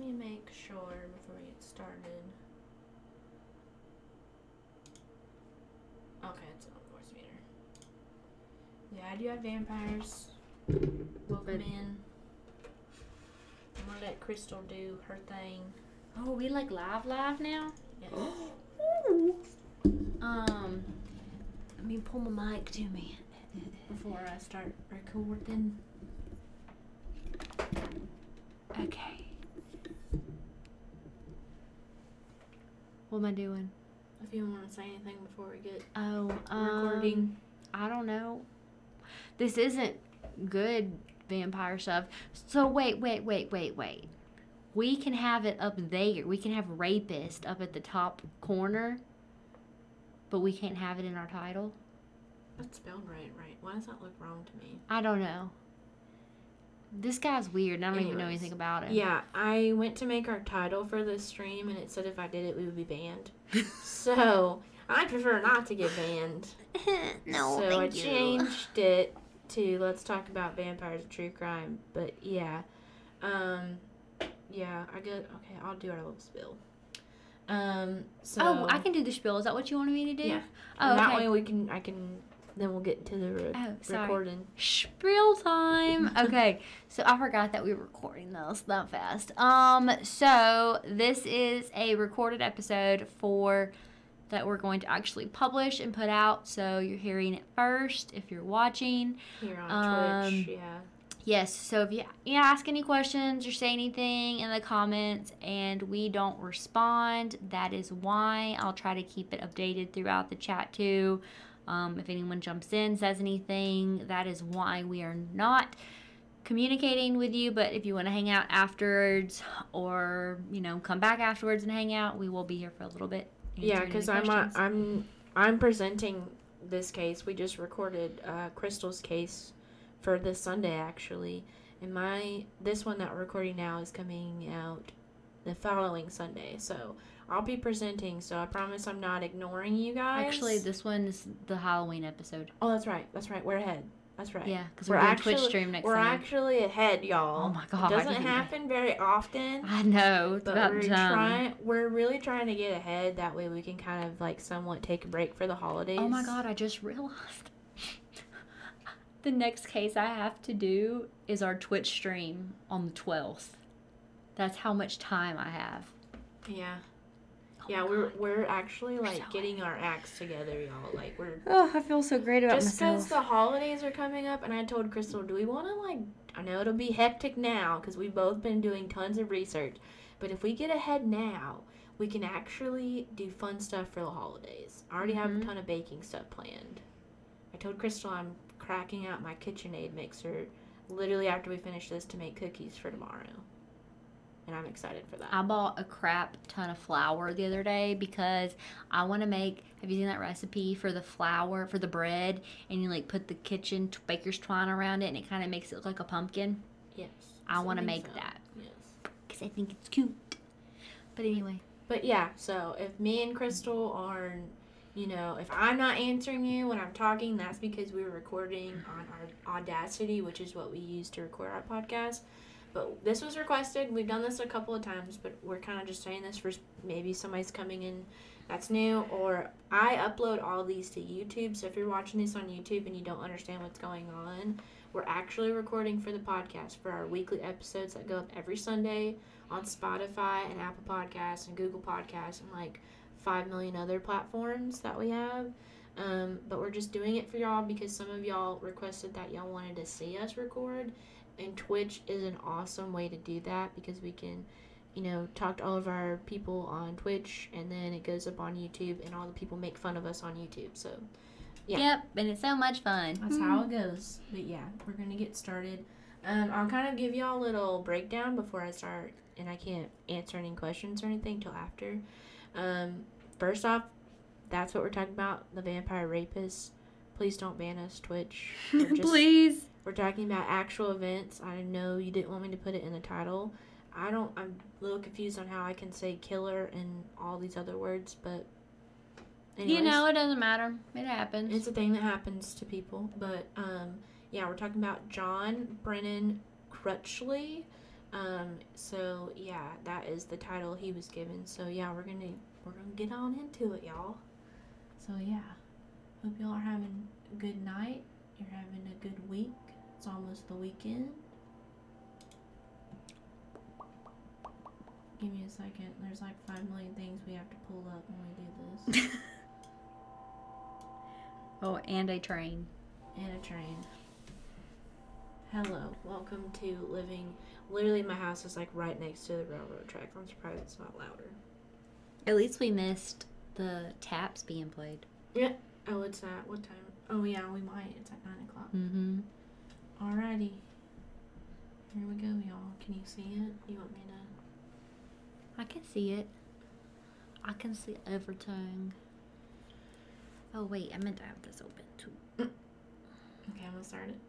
Let me make sure before we get started. Okay, it's on Voicemeeter. Yeah, I do have vampires. Welcome in. I'm gonna let Crystal do her thing. Oh, we like live live now? Yes. Um, let me pull my mic to me. Before I start recording. Okay. What am I doing? If you want to say anything before we get Oh, um, recording. I don't know. This isn't good vampire stuff. So wait, wait, wait, wait, wait. We can have it up there. We can have rapist up at the top corner, but we can't have it in our title. That's spelled right, right. Why does that look wrong to me? I don't know. This guy's weird. and I don't even know anything about him. Yeah, I went to make our title for this stream, and it said if I did it, we would be banned. so I prefer not to get banned. no, so I you. changed it to let's talk about vampires and true crime. But yeah, um, yeah, I get okay. I'll do our little spill. Um, so Oh, I can do the spiel. Is that what you wanted me to do? Yeah. Oh, and that okay. way we can. I can. Then we'll get to the re- Oh, sorry. recording. Spiel time. Okay, so I forgot that we were recording this that fast. Um, so this is a recorded episode for that we're going to actually publish and put out. So you're hearing it first if you're watching. Here on Um, Twitch, yeah. Yes, so if you, you ask any questions or say anything in the comments and we don't respond, that is why. I'll try to keep it updated throughout the chat too. Um, if anyone jumps in, says anything, that is why we are not communicating with you. But if you want to hang out afterwards or, you know, come back afterwards and hang out, we will be here for a little bit. Yeah, because I'm uh, questions. I'm I'm presenting this case. We just recorded uh, Crystal's case for this Sunday actually, and my this one that we're recording now is coming out the following Sunday. So I'll be presenting. So I promise I'm not ignoring you guys. Actually, this one is the Halloween episode. oh, that's right. That's right. We're ahead. That's right. Yeah, because We're we're, doing actually- Twitch stream next We're time. actually ahead, y'all. Oh my God, It doesn't happen very often. I know. It's But about we're time. trying. We're really trying to get ahead. That way, we can kind of like somewhat take a break for the holidays. Oh my god, I just realized. the next case I have to do is our Twitch stream on the 12th. That's how much time I have. Yeah. Oh Yeah, my we're we're actually like so getting our acts together, y'all. Like we're Oh, I feel so great about just because the holidays are coming up, and I told Crystal, do we want to like? I know it'll be hectic now because we've both been doing tons of research, but if we get ahead now, we can actually do fun stuff for the holidays. I already have a Mhm. ton of baking stuff planned. I told Crystal I'm cracking out my KitchenAid mixer literally after we finish this to make cookies for tomorrow, and I'm excited for that. I bought a crap ton of flour the other day because I want to make. Have you seen that recipe for the flour for the bread? And you like put the kitchen t- baker's twine around it, and it kind of makes it look like a pumpkin. yes, I want to make so. that Yes. because I think it's cute. But anyway, But yeah, so if me and Crystal are, you know, if I'm not answering you when I'm talking, that's because we're recording on our Audacity, which is what we use to record our podcast. But this was requested. We've done this a couple of times, but we're kind of just saying this for maybe somebody's coming in that's new, or I upload all these to YouTube. So if you're watching this on YouTube and you don't understand what's going on, we're actually recording for the podcast for our weekly episodes that go up every Sunday on Spotify and Apple Podcasts and Google Podcasts and like 5 million other platforms that we have. Um, but we're just doing it for y'all because some of y'all requested that y'all wanted to see us record. And Twitch is an awesome way to do that because we can, you know, talk to all of our people on Twitch and then it goes up on YouTube and all the people make fun of us on YouTube. So Yeah. yep, and it's so much fun. that's how it goes. But yeah, we're gonna get started. Um, I'll kind of give y'all a little breakdown before I start, and I can't answer any questions or anything till after. Um, first off, that's what we're talking about: the vampire rapist. Please don't ban us, Twitch. Just- Please. We're talking about actual events. I know you didn't want me to put it in the title. I don't. I'm a little confused on how I can say killer and all these other words, but You know, it doesn't matter. It happens. It's a thing that happens to people. But um, yeah, we're talking about John Brennan Crutchley. Um, so yeah, that is the title he was given. So yeah, we're gonna we're gonna get on into it, y'all. So yeah, hope y'all are having a good night. You're having a good week. It's almost the weekend. Give me a second. There's like five million things we have to pull up when we do this. oh, and a train. And a train. Hello, welcome to living. Literally, my house is like right next to the railroad track. I'm surprised it's not louder. At least we missed the taps being played. Yeah. Oh, it's at what time? Oh yeah, we might. It's at nine o'clock. Mm-hmm. Alrighty. Here we go, y'all. Can you see it? You want me to? I can see it. I can see everything. Oh wait, I meant to have this open too. Okay, I'm gonna start it.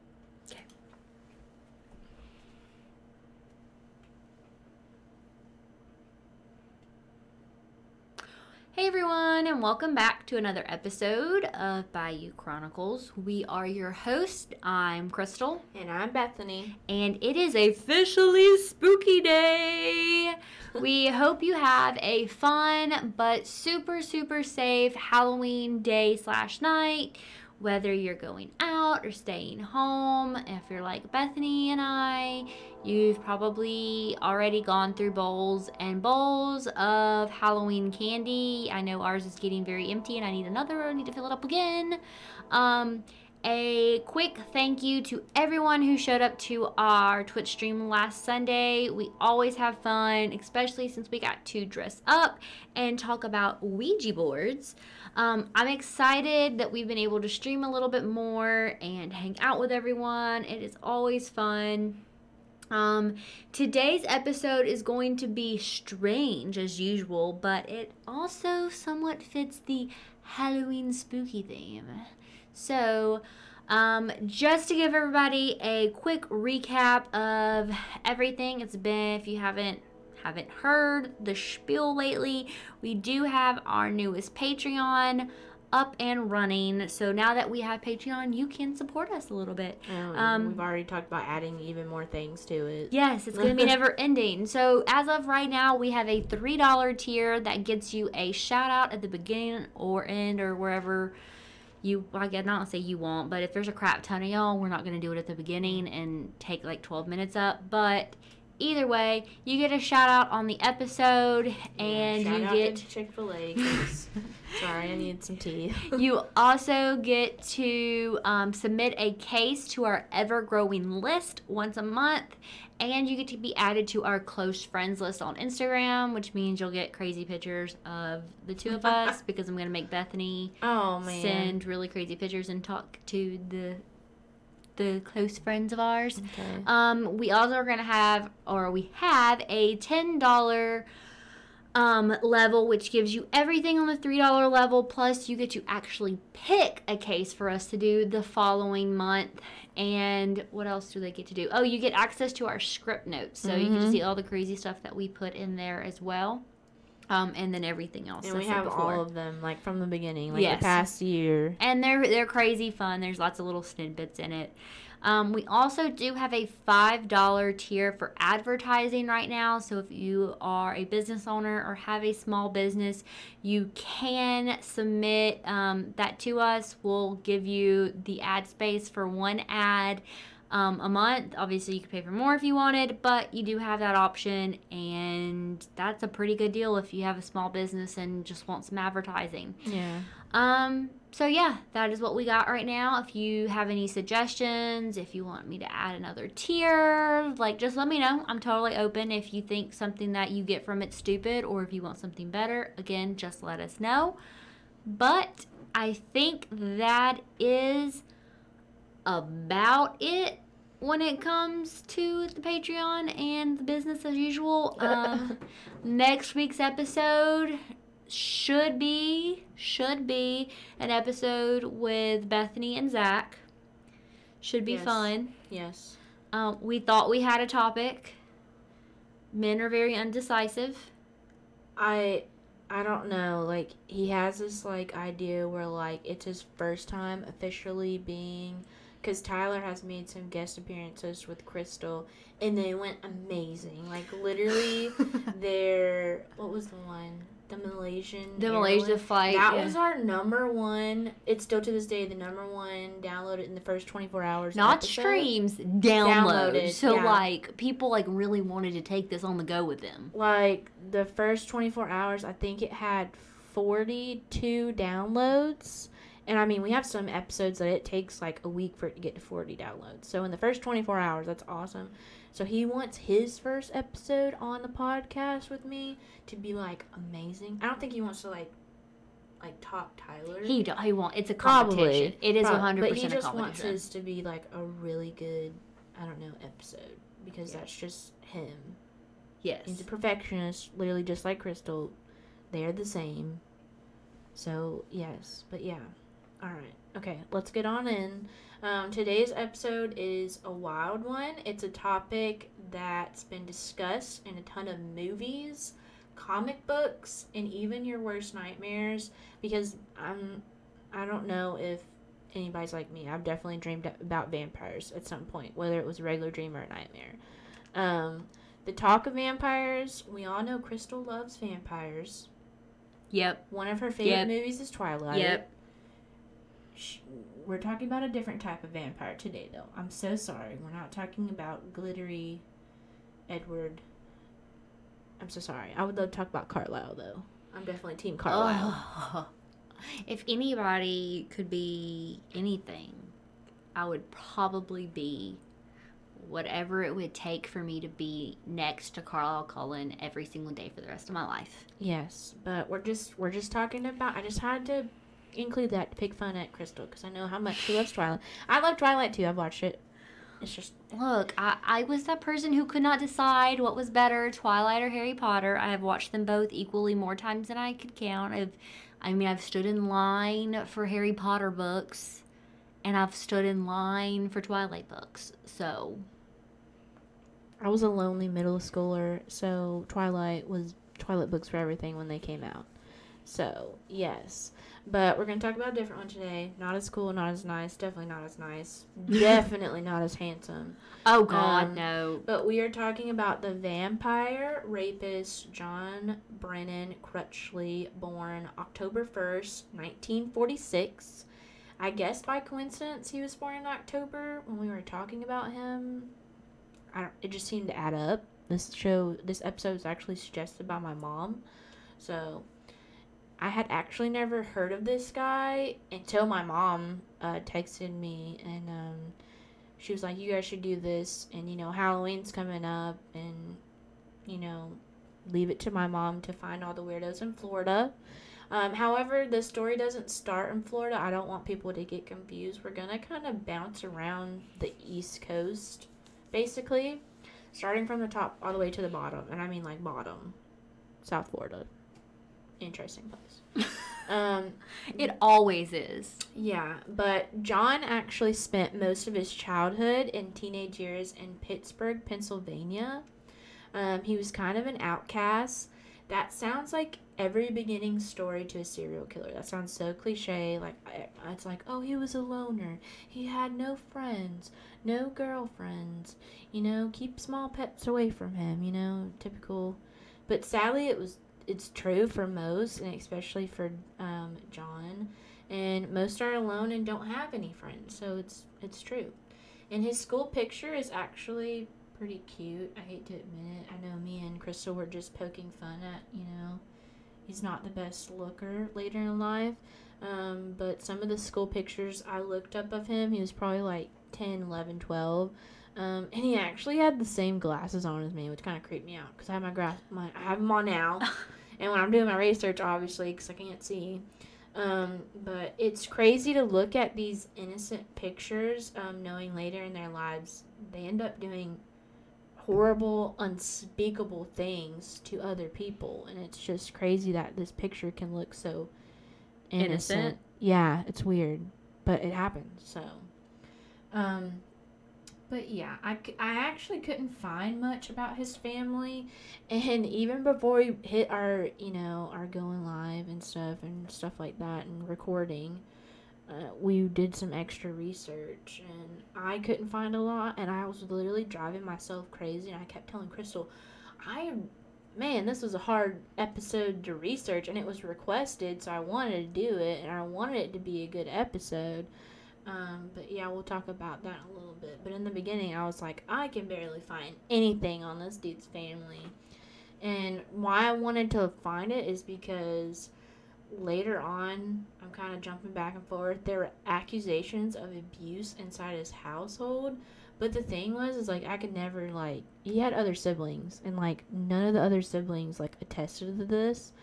Hey everyone, and welcome back to another episode of Bayou Chronicles. We are your host. I'm Crystal, And I'm Bethany. and it is officially spooky day. we hope you have a fun but super super safe Halloween day slash night. Whether you're going out or staying home, if you're like Bethany and I, you've probably already gone through bowls and bowls of Halloween candy. I know ours is getting very empty and I need another. I need to fill it up again. Um, a quick thank you to everyone who showed up to our Twitch stream last Sunday. We always have fun, especially since we got to dress up and talk about Ouija boards. Um, I'm excited that we've been able to stream a little bit more and hang out with everyone. It is always fun. Um, today's episode is going to be strange as usual, but it also somewhat fits the Halloween spooky theme. So, um, just to give everybody a quick recap of everything, it's been if you haven't haven't heard the spiel lately, we do have our newest Patreon up and running. So now that we have Patreon, you can support us a little bit. Um, Um, we've already talked about adding even more things to it. Yes, it's going to be never ending. So, as of right now, we have a $3 tier that gets you a shout out at the beginning or end or wherever you, I guess not say you want, but if there's a crap ton of y'all, we're not going to do it at the beginning and take like 12 minutes up. But either way, you get a shout out on the episode and Shout you get. to Chick Fil A. Sorry, I need some tea. you also get to um, submit a case to our ever growing list once a month and you get to be added to our close friends list on instagram which means you'll get crazy pictures of the two of us because i'm going to make bethany Oh man. send really crazy pictures and talk to the the close friends of ours Okay. um, we also are gonna have, or we have, a ten dollar um level, which gives you everything on the three dollar level. Plus, you get to actually pick a case for us to do the following month. And what else do they get to do? Oh, you get access to our script notes, so you get to Mhm. see all the crazy stuff that we put in there as well. Um, and then everything else. and we have before. all of them like from the beginning, like Yes. the past year. and they're they're crazy fun. There's lots of little snippets in it. Um, we also do have a five dollar tier for advertising right now. So if you are a business owner or have a small business, you can submit um, that to us. We'll give you the ad space for one ad. Um, a month. Obviously, you could pay for more if you wanted, but you do have that option, and that's a pretty good deal if you have a small business and just want some advertising. Yeah. Um, so yeah, that is what we got right now. If you have any suggestions, if you want me to add another tier, like just let me know. I'm totally open. If you think something that you get from it's stupid or if you want something better, again, just let us know. But I think that is about it when it comes to the Patreon and the business as usual. Um, next week's episode should be should be an episode with Bethany and Zach. Should be Yes. fun. Yes. Um, we thought we had a topic. Men are very undecisive. I I don't know. Like he has this like idea where like it's his first time officially being because Tyler has made some guest appearances with Crystal, and they went amazing. Like literally, their what was the one? The Malaysian. The airline? Malaysia flight. That yeah. was our number one. It's still to this day the number one downloaded in the first twenty four hours. not episode. streams, downloads. Downloaded, So yeah. like people like really wanted to take this on the go with them. Like the first twenty four hours, I think it had forty two downloads. And I mean, we have some episodes that it takes like a week for it to get to 40 downloads. So in the first 24 hours, that's awesome. So he wants his first episode on the podcast with me to be like amazing. I don't think he wants to like like top Tyler. He don't, he won't. It's a Probably. competition. It is Prob- one hundred But he just wants his to be like a really good, I don't know, episode because Yeah. that's just him. Yes. He's a perfectionist, literally just like Crystal. They're the same. So yes, but yeah. All right. Okay, let's get on in. Um, today's episode is a wild one. It's a topic that's been discussed in a ton of movies, comic books, and even your worst nightmares. Because I'm, I don't know if anybody's like me. I've definitely dreamed about vampires at some point, whether it was a regular dream or a nightmare. Um, the talk of vampires. We all know Crystal loves vampires. Yep. One of her favorite Yep. movies is Twilight. Yep. We're talking about a different type of vampire today, though. I'm so sorry. We're not talking about glittery Edward. I'm so sorry. I would love to talk about Carlisle, though. I'm definitely Team Carlisle. Oh. If anybody could be anything, I would probably be whatever it would take for me to be next to Carlisle Cullen every single day for the rest of my life. Yes, but we're just we're just talking about. I just had to include that to pick fun at Crystal because I know how much she loves Twilight. I love Twilight too. I've watched it. It's just Look, I, I was that person who could not decide what was better, Twilight or Harry Potter. I have watched them both equally more times than I could count. I've, I mean, I've stood in line for Harry Potter books, and I've stood in line for Twilight books. So, I was a lonely middle schooler, so Twilight was Twilight books for everything when they came out. So yes, but we're gonna talk about a different one today. Not as cool, not as nice. Definitely not as nice. definitely not as handsome. oh God, Um, no. But we are talking about the vampire rapist John Brennan Crutchley, born October 1st, 1946. I guess by coincidence he was born in October when we were talking about him. I don't, it just seemed to add up. This show, this episode was actually suggested by my mom. So I had actually never heard of this guy until my mom uh, texted me and um, she was like, "You guys should do this." And you know, Halloween's coming up, and you know, leave it to my mom to find all the weirdos in Florida. Um, however, the story doesn't start in Florida. I don't want people to get confused. We're gonna kind of bounce around the East Coast, basically, starting from the top all the way to the bottom, and I mean like bottom, South Florida. Interesting place. um, It always is. yeah, but John actually spent most of his childhood and teenage years in Pittsburgh, Pennsylvania. Um, he was kind of an outcast. That sounds like every beginning story to a serial killer. That sounds so cliche. Like it's like, oh, he was a loner. He had no friends, no girlfriends. You know, keep small pets away from him. You know, typical. But sadly, it was it's true for most, and especially for um, John. And most are alone and don't have any friends, so it's it's true. And his school picture is actually pretty cute. I hate to admit it. I know me and Crystal were just poking fun at, you know, he's not the best looker later in life. Um, but some of the school pictures I looked up of him, he was probably like 10, 11, 12. Um, and he actually had the same glasses on as me, which kind of creeped me out because I have my grass, my I have them on now, and when I'm doing my research, obviously, because I can't see. Um, but it's crazy to look at these innocent pictures, um, knowing later in their lives they end up doing horrible, unspeakable things to other people, and it's just crazy that this picture can look so innocent. Innocent? Yeah, it's weird, but it happens. So, um, but yeah, I, I actually couldn't find much about his family, and even before we hit our you know our going live and stuff and stuff like that and recording, uh, we did some extra research and I couldn't find a lot and I was literally driving myself crazy and I kept telling Crystal, I man, this was a hard episode to research and it was requested, so I wanted to do it and I wanted it to be a good episode. Um, but yeah, we'll talk about that a little bit. But in the beginning, I was like, I can barely find anything on this dude's family. And why I wanted to find it is because later on, I'm kind of jumping back and forth. There were accusations of abuse inside his household. But the thing was, is like I could never like he had other siblings, and like none of the other siblings like attested to this,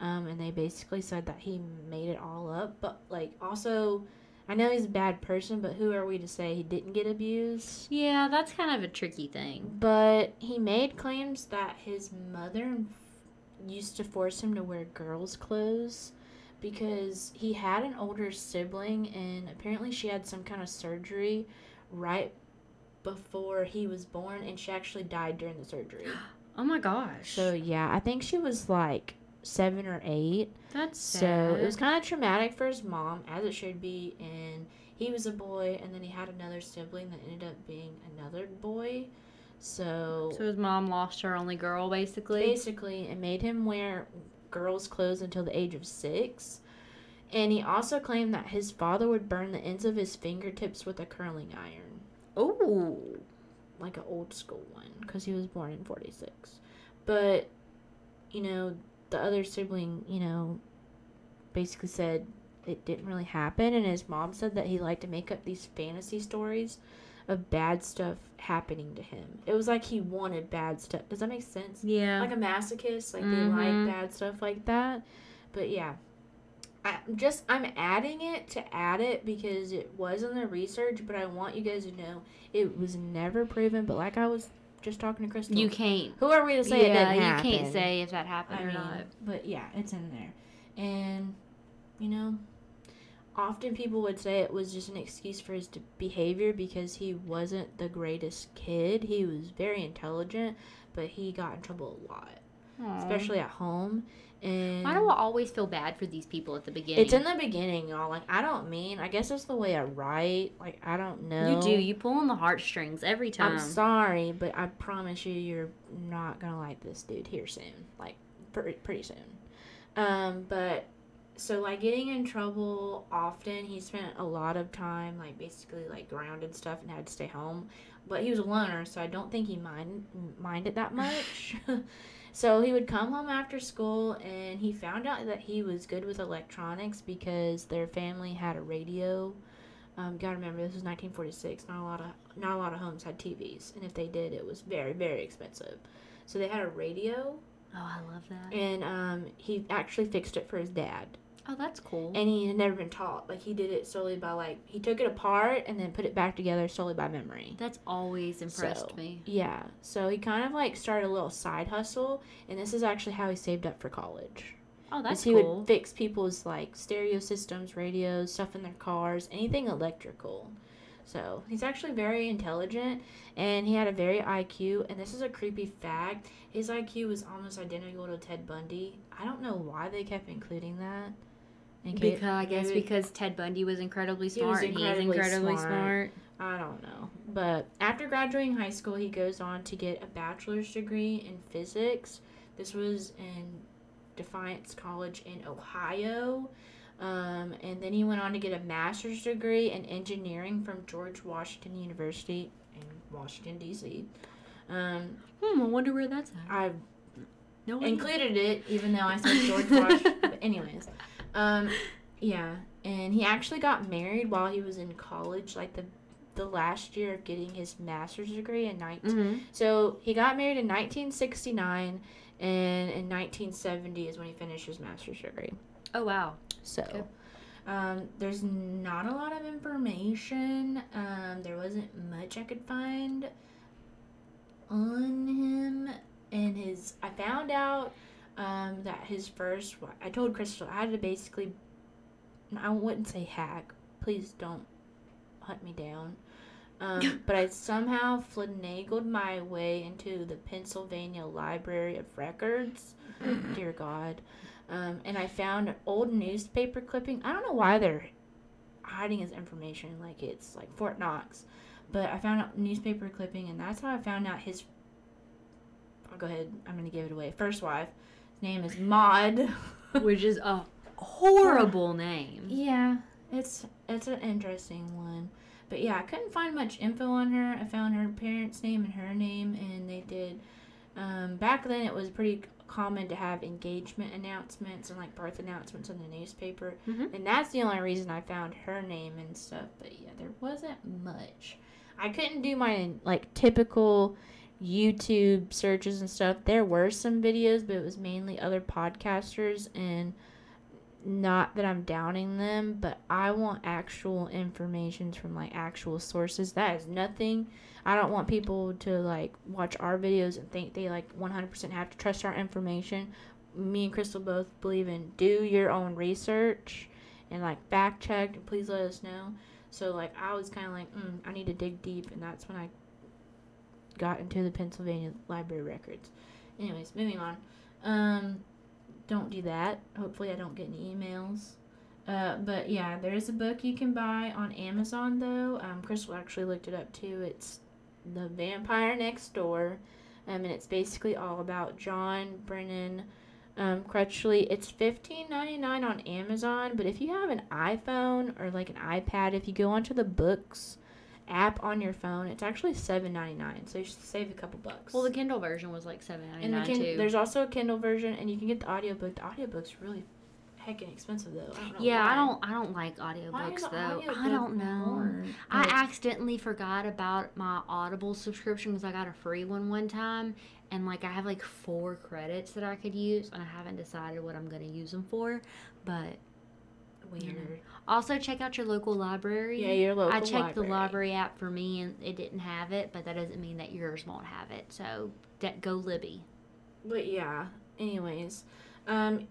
um, and they basically said that he made it all up. But like also, I know he's a bad person, but who are we to say he didn't get abused? Yeah, that's kind of a tricky thing. But he made claims that his mother used to force him to wear girls' clothes because he had an older sibling and apparently she had some kind of surgery right before he was born and she actually died during the surgery. Oh my gosh. So yeah, I think she was like 7 or 8. that's So sad. it was kind of traumatic for his mom as it should be and he was a boy and then he had another sibling that ended up being another boy. So, So his mom lost her only girl, basically. basically it made him wear girls' clothes until the age of six. And he also claimed that his father would burn the ends of his fingertips with a curling iron, Oh. like an old school one, because he was born in 46. But, you know, the other sibling, you know, basically said it didn't really happen. And his mom said that he liked to make up these fantasy stories of bad stuff happening to him. It was like he wanted bad stuff. Does that make sense? Yeah. like a masochist like Mhm. they like bad stuff like that but yeah I just I'm adding it to add it because it was in the research, but I want you guys to know it was never proven. But like I was just talking to Crystal, you can't. who are we to say it didn't happen? you can't say if that happened I or mean, not. but yeah, it's in there, and you know, often people would say it was just an excuse for his behavior because he wasn't the greatest kid. He was very intelligent, but he got in trouble a lot, Aw. especially at home. And Why do I always feel bad for these people at the beginning? it's in the beginning, y'all. Like I don't mean. I guess it's the way I write. Like I don't know. You do. You pull on the heartstrings every time. I'm sorry, but I promise you, you're not gonna like this dude here soon. Like pretty pretty soon. Um, but so like getting in trouble often. He spent a lot of time like basically like grounded stuff and had to stay home. But he was a loner, so I don't think he mind minded that much. so he would come home after school, and he found out that he was good with electronics because their family had a radio. Um, gotta remember this was 1946. Not a lot of not a lot of homes had TVs, and if they did, it was very very expensive. So they had a radio, Oh, I love that. and um, he actually fixed it for his dad. Oh, that's cool. And he had never been taught. Like he did it solely by like he took it apart and then put it back together solely by memory. That's always impressed So, me. Yeah. So he kind of like started a little side hustle, and this is actually how he saved up for college. Oh, that's he cool. would fix people's like stereo systems, radios, stuff in their cars, anything electrical. So he's actually very intelligent, and he had a very IQ. And this is a creepy fact: his IQ was almost identical to Ted Bundy. I don't know why they kept including that. Case- because I guess because Ted Bundy was incredibly smart. He was smart and incredibly he's incredibly smart. smart. I don't know. But after graduating high school, he goes on to get a bachelor's degree in physics. This was in Defiance College in Ohio. Um, and then he went on to get a master's degree in engineering from George Washington University in Washington, D.C. Um, Hmm, I wonder where that's at. I No included it, even though I said George Washington. but anyways, um, yeah, and he actually got married while he was in college, like the the last year of getting his master's degree in 19. hmm So he got married in 1969, and in 1970 is when he finished his master's degree. Oh wow. So. Okay. Um, there's not a lot of information. Um, there wasn't much I could find on him and his. I found out um, that his first. I told Crystal I had to basically. I wouldn't say hack. Please don't hunt me down. Um, but I somehow finagled my way into the Pennsylvania Library of Records. Dear God. Um, and I found an old newspaper clipping. I don't know why they're hiding his information like it's like Fort Knox. But I found a newspaper clipping, and that's how I found out his. I'll go ahead. I'm gonna give it away. First wife. Name is Maud. Which is a horrible name. Yeah, it's it's an interesting one. But yeah, I couldn't find much info on her. I found her parents' name and her name, and they did. Um, back then, it was pretty common to have engagement announcements and like birth announcements in the newspaper, Mhm. and that's the only reason I found her name and stuff. But yeah, there wasn't much. I couldn't do my like typical YouTube searches and stuff. There were some videos, but it was mainly other podcasters and not that I'm downing them, but I want actual information from like actual sources. That is nothing. I don't want people to like watch our videos and think they like 100% have to trust our information. Me and Crystal both believe in do your own research and like fact check and please let us know. So like I was kind of like, mm, I need to dig deep, and that's when I got into the Pennsylvania Library records. Anyways, moving on. Um, don't do that. Hopefully, I don't get any emails. Uh, but yeah, there is a book you can buy on Amazon though. Um, Crystal actually looked it up too. It's The Vampire Next Door, um, and it's basically all about John Brennan um, Crutchley. It's fifteen ninety nine on Amazon, but if you have an iPhone or like an iPad, if you go onto the books app on your phone, it's actually seven ninety nine. So you should save a couple bucks. Well, the Kindle version was like seven ninety and the nine kin- too. there's also a Kindle version, and you can get the audiobook. The audiobook's really heckin' expensive though. I don't know yeah, why. I don't. I don't like audiobooks the though. I don't know. more? I Like, accidentally forgot about my Audible subscription because I got a free one one time, and like I have like four credits that I could use, and I haven't decided what I'm gonna use them for. But weird. also check out your local library. Yeah, your local I checked the library. library app for me, and it didn't have it, but that doesn't mean that yours won't have it. So that go Libby. But yeah, anyways, um,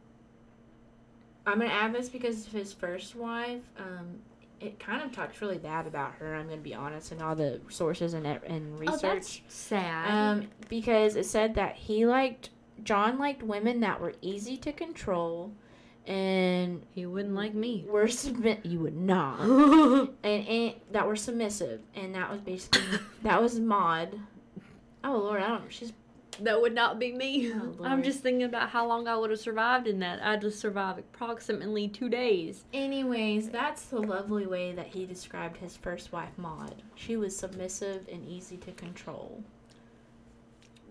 I'm gonna add this because of his first wife. Um, it kind of talks really bad about her. I'm gonna be honest, and all the sources and and Oh, research. that's sad. um, because it said that he liked John liked women that were easy to control, and he wouldn't like me. were submit. You would not. and, and that were submissive, and that was basically that was Maud. Oh Lord, I don't. She's That would not be me. Oh, I'm just thinking about how long I would have survived in that. I'd just survived approximately two days. Anyways, that's the lovely way that he described his first wife, Maud. She was submissive and easy to control.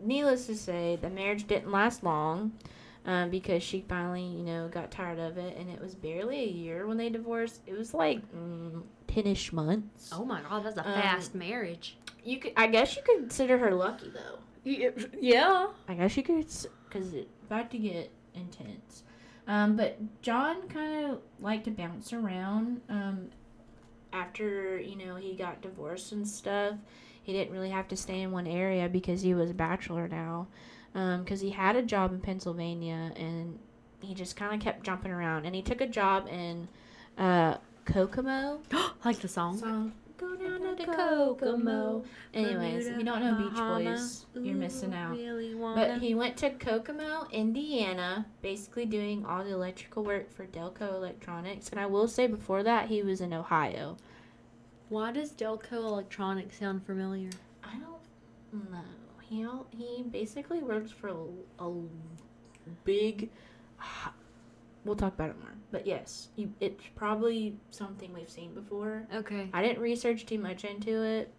Needless to say, the marriage didn't last long um, because she finally, you know, got tired of it, and it was barely a year when they divorced. It was like mm, 10ish months. Oh my god, that's a Um, fast marriage. You could, I guess you could consider her lucky, though. Yeah. I guess you could, because it's about to get intense. Um, but John kind of liked to bounce around. Um, after you know he got divorced and stuff, he didn't really have to stay in one area because he was a bachelor now. Because he had a job in Pennsylvania and he just kind of kept jumping around. And he took a job in uh, Kokomo. like the song. Song. Go down to Kokomo. Anyways, if you don't know Beach Boys, you're missing out. But he went to Kokomo, Indiana, basically doing all the electrical work for Delco Electronics. And I will say before that, he was in Ohio. Why does Delco Electronics sound familiar? I don't know. He he basically works for a, a big. We'll talk about it more. But yes, you, it's probably something we've seen before. Okay. I didn't research too much into it.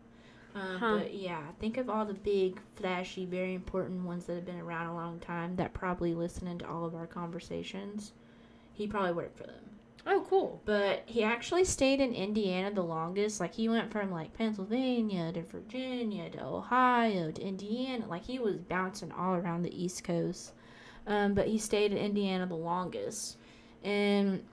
Um, Huh. But yeah, think of all the big, flashy, very important ones that have been around a long time that probably listen to all of our conversations. He probably worked for them. Oh, cool. But he actually stayed in Indiana the longest. Like he went from like Pennsylvania to Virginia to Ohio to Indiana. Like he was bouncing all around the East Coast. Um, but he stayed in Indiana the longest. And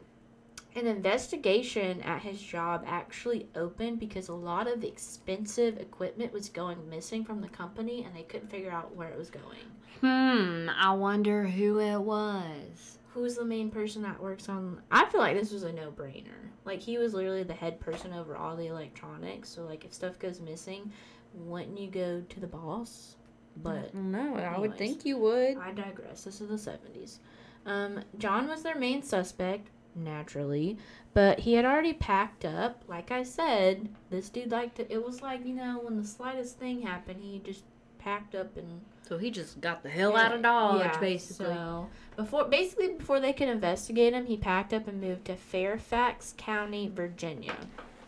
an investigation at his job actually opened because a lot of expensive equipment was going missing from the company and they couldn't figure out where it was going. Hmm. I wonder who it was. Who's the main person that works on? I feel like this was a no brainer. Like, he was literally the head person over all the electronics. So, like, if stuff goes missing, wouldn't you go to the boss? But no, I would think you would. I digress. This is the 70s. Um, John was their main suspect, naturally. But he had already packed up. Like I said, this dude liked to. It was like you know when the slightest thing happened, he just packed up and So he just got the hell out of Dodge, yeah, basically. So before, basically, before they could investigate him, he packed up and moved to Fairfax County, Virginia.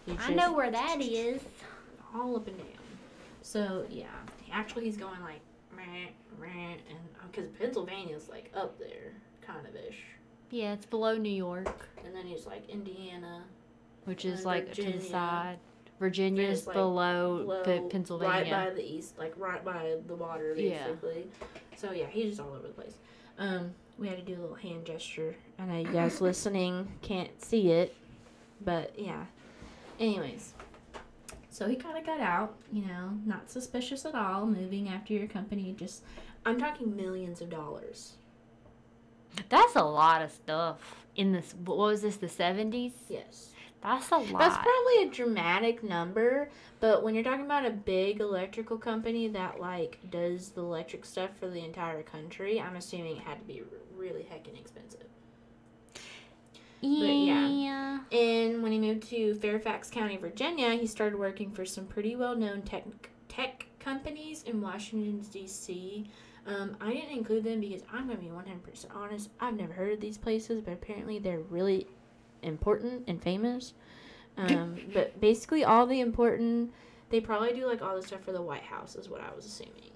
He I know where that is. all up and down. So yeah, actually, he's going like meh, meh, and uh, because Pennsylvania's like up there, kind of ish, Yeah, it's below New York, and then he's like Indiana, which uh, is And like to the side. Virginia's like, below, below, P- right by the east, like right by the water, Yeah. basically. So yeah, he's just all over the place. Um, we had to do a little hand gesture. I know you guys listening can't see it, but yeah. Anyways, so he kind of got out, you know, not suspicious at all, moving after your company. Just, I'm talking millions of dollars. That's a lot of stuff in this. What was this? The seventies. Yes. That's a lot. That's probably a dramatic number, but when you're talking about a big electrical company that like does the electric stuff for the entire country, I'm assuming it had to be really heckin' expensive. yeah. yeah. And when he moved to Fairfax County, Virginia, he started working for some pretty well-known tech tech companies in Washington D.C. Um, I didn't include them because I'm gonna be 100% honest. I've never heard of these places, but apparently they're really important and famous. Um, but basically, all the important, they probably do like all the stuff for the White House, is what I was assuming.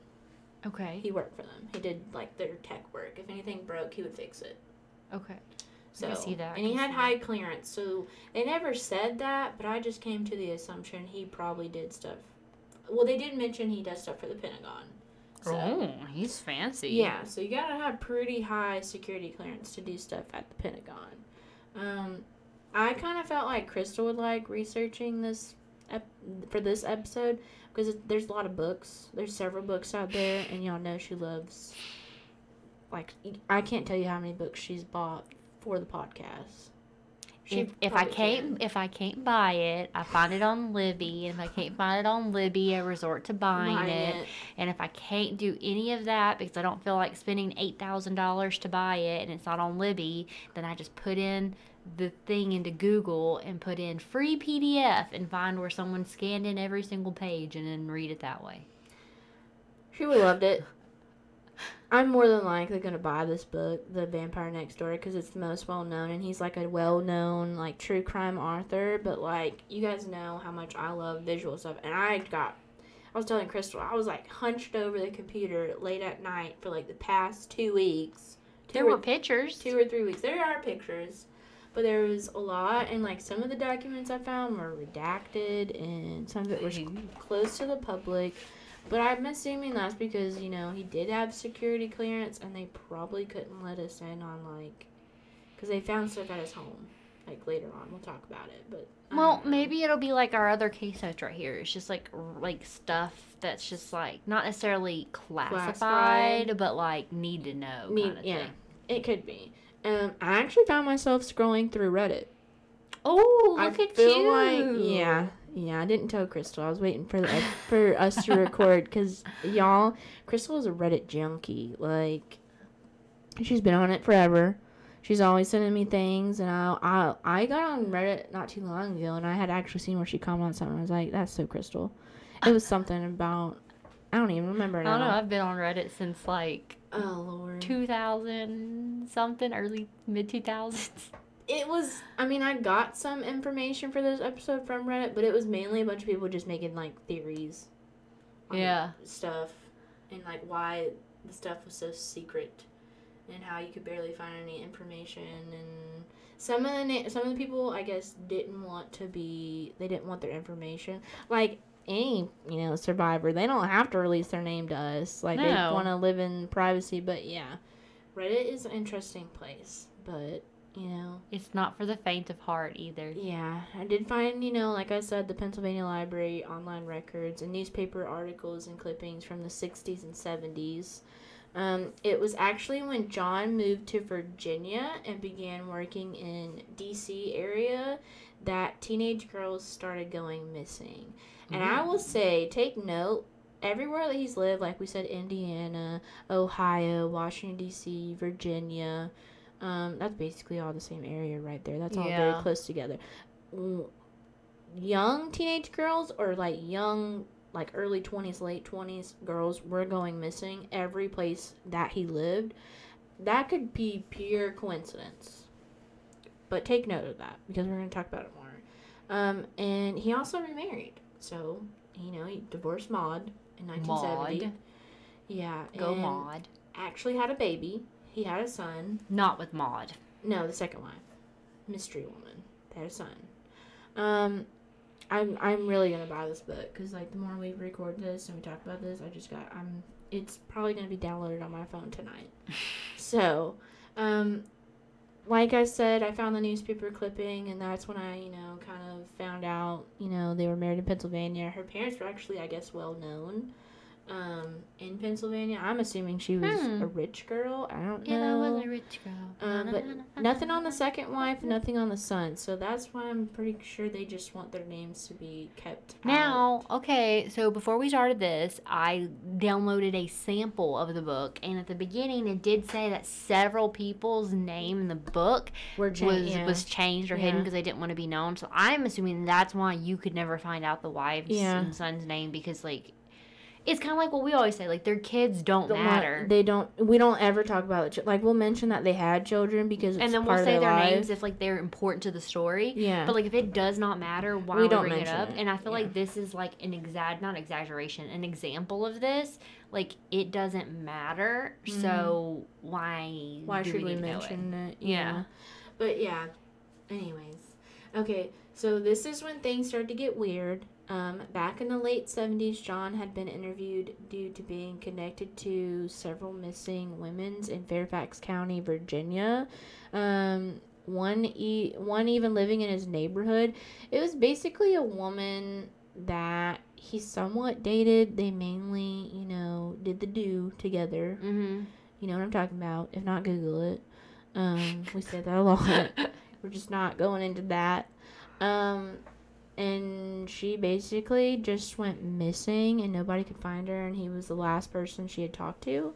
Okay. He worked for them. He did like their tech work. If anything broke, he would fix it. Okay. So I see that, and he had high clearance. So they never said that, but I just came to the assumption he probably did stuff. Well, they did mention he does stuff for the Pentagon. So, Oh, he's fancy. yeah, so you gotta have pretty high security clearance to do stuff at the Pentagon. Um, I kind of felt like Crystal would like researching this ep- for this episode because there's a lot of books. There's several books out there, and y'all know she loves. Like I can't tell you how many books she's bought for the podcast. She If, if I can't can. if I can't buy it, I find it on Libby, and if I can't find it on Libby, I resort to buying Buying it. And if I can't do any of that because I don't feel like spending eight thousand dollars to buy it, and it's not on Libby, then I just put in the thing into Google and put in free PDF and find where someone scanned in every single page and then read it that way. She would loved it. I'm more than likely gonna buy this book, The Vampire Next Door, because it's the most well known, and he's like a well known like true crime author. But like you guys know how much I love visual stuff, and I got. I was telling Crystal, I was like hunched over the computer late at night for like the past two weeks. Two There or were pictures. two or three weeks. There are pictures, but there was a lot, and like some of the documents I found were redacted, and some of it was close to the public. But I'm assuming that's because you know he did have security clearance, and they probably couldn't let us in on like, because they found stuff at his home. Like later on, we'll talk about it. But Well, know. maybe it'll be like our other case notes right here. It's just like like stuff that's just like not necessarily classified, Classified. but like need to know. Me- kind of yeah. Thing. it could be. Um, I actually found myself scrolling through Reddit. Oh, I look at feel you! like yeah, yeah. I didn't tell Crystal. I was waiting for the for us to record because y'all, Crystal is a Reddit junkie. Like, she's been on it forever. She's always sending me things, and I I I got on Reddit not too long ago, and I had actually seen where she commented on something. I was like, that's so Crystal. It was something about I don't even remember I now. don't know. I've been on Reddit since like Oh lord. 2000 something, early mid 2000s. it was i mean i got some information for this episode from reddit but it was mainly a bunch of people just making like theories on Yeah. stuff and like why the stuff was so secret and how you could barely find any information and some of the na- some of the people i guess didn't want to be they didn't want their information like any you know survivor they don't have to release their name to us like they want to live in privacy but yeah reddit is an interesting place but you know It's not for the faint of heart either. yeah, I did find, you know, like I said, the Pennsylvania Library online records and newspaper articles and clippings from the 60s and 70s. Um, it was actually when John moved to Virginia and began working in D.C. area that teenage girls started going missing. And I will say, take note, everywhere that he's lived, like we said, Indiana, Ohio, Washington, D.C., Virginia, Um, that's basically all the same area right there. That's all Yeah. very close together. Young teenage girls or like young, like early 20s, late 20s girls were going missing every place that he lived. That could be pure coincidence. But take note of that because we're going to talk about it more. Um, and he also remarried. So, you know, he divorced Maud in 1970. Maud. Yeah. Go Maud. Actually had a baby. He had a son. Not with Maud. No, the second wife, mystery woman. They had a son. Um, I'm I'm really gonna buy this book because like the more we record this and we talk about this, I just got I'm. It's probably gonna be downloaded on my phone tonight. so, um, like I said, I found the newspaper clipping, and that's when I you know kind of found out you know they were married in Pennsylvania. Her parents were actually I guess well known. Um, in Pennsylvania, I'm assuming she was Hmm. a rich girl. I don't Yeah, know. I was a rich girl. Um, but Nothing on the second wife, nothing on the son. So that's why I'm pretty sure they just want their names to be kept. out. Now, okay, so before we started this, I downloaded a sample of the book, and at the beginning, it did say that several people's name in the book we're cha- was yeah. was changed or hidden because they didn't want to be known. So I'm assuming that's why you could never find out the wife's Yeah. and son's name because like it's kind of like what we always say, like their kids don't Don't matter. want- They don't. We don't ever talk about it. Like we'll mention that they had children because it's and then we'll say their lives. names if like they're important to the story. Yeah. But like if it does not matter, why We we don't bring it mention up? it, And I feel yeah. like this is like an exact, not exaggeration, an example of this. Like it doesn't matter, so why? Mm-hmm. Why should we to know it? mention it? Yeah. But yeah. Anyways, okay. So this is when things start to get weird. Um, back in the late 70s, John had been interviewed due to being connected to several missing women's in Fairfax County, Virginia. Um, one, e- one even living in his neighborhood. It was basically a woman that he somewhat dated. They mainly, you know, did the do together. Mm-hmm. You know what I'm talking about. If not, Google it. Um, we say that a lot. We're just not going into that. Um, and she basically just went missing and nobody could find her, and he was the last person she had talked to.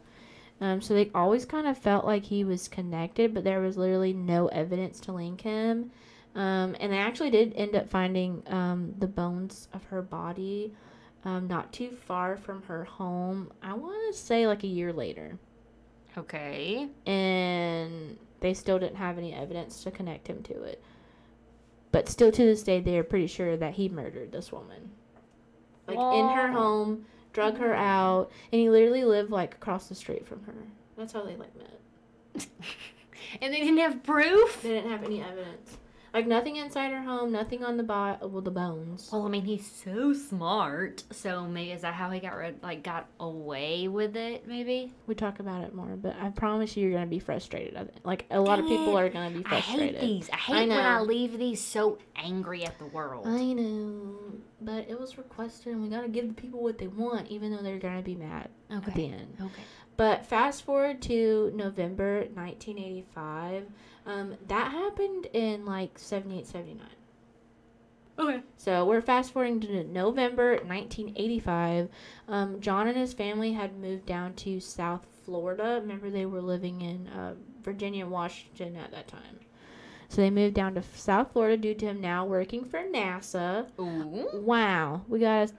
Um, so they always kind of felt like he was connected, but there was literally no evidence to link him. Um, and they actually did end up finding um, the bones of her body um, not too far from her home. I want to say like a year later Okay. and they still didn't have any evidence to connect him to it. But still, to this day, they are pretty sure that he murdered this woman. Like in her home, drug her mm-hmm. out, and he literally lived like across the street from her. That's how they like met. and they didn't have proof. They didn't have any evidence. Like nothing inside her home, nothing on the bo- well, the bones. Well, I mean, he's so smart. So maybe is that how he got rid, like, got away with it? Maybe. We talk about it more, but I promise you, you're gonna be frustrated. I think. Like a lot of people it. are gonna be frustrated. I hate these. I hate I when I leave these so angry at the world. I know, but it was requested, and we gotta give the people what they want, even though they're gonna be mad at the okay. end. Okay. But fast forward to November 1985. Um, that happened in like 78, 79. Okay. So we're fast forwarding to November 1985. Um, John and his family had moved down to South Florida. Remember, they were living in uh, Virginia and Washington at that time. So they moved down to South Florida due to him now working for NASA. Ooh. Wow, we got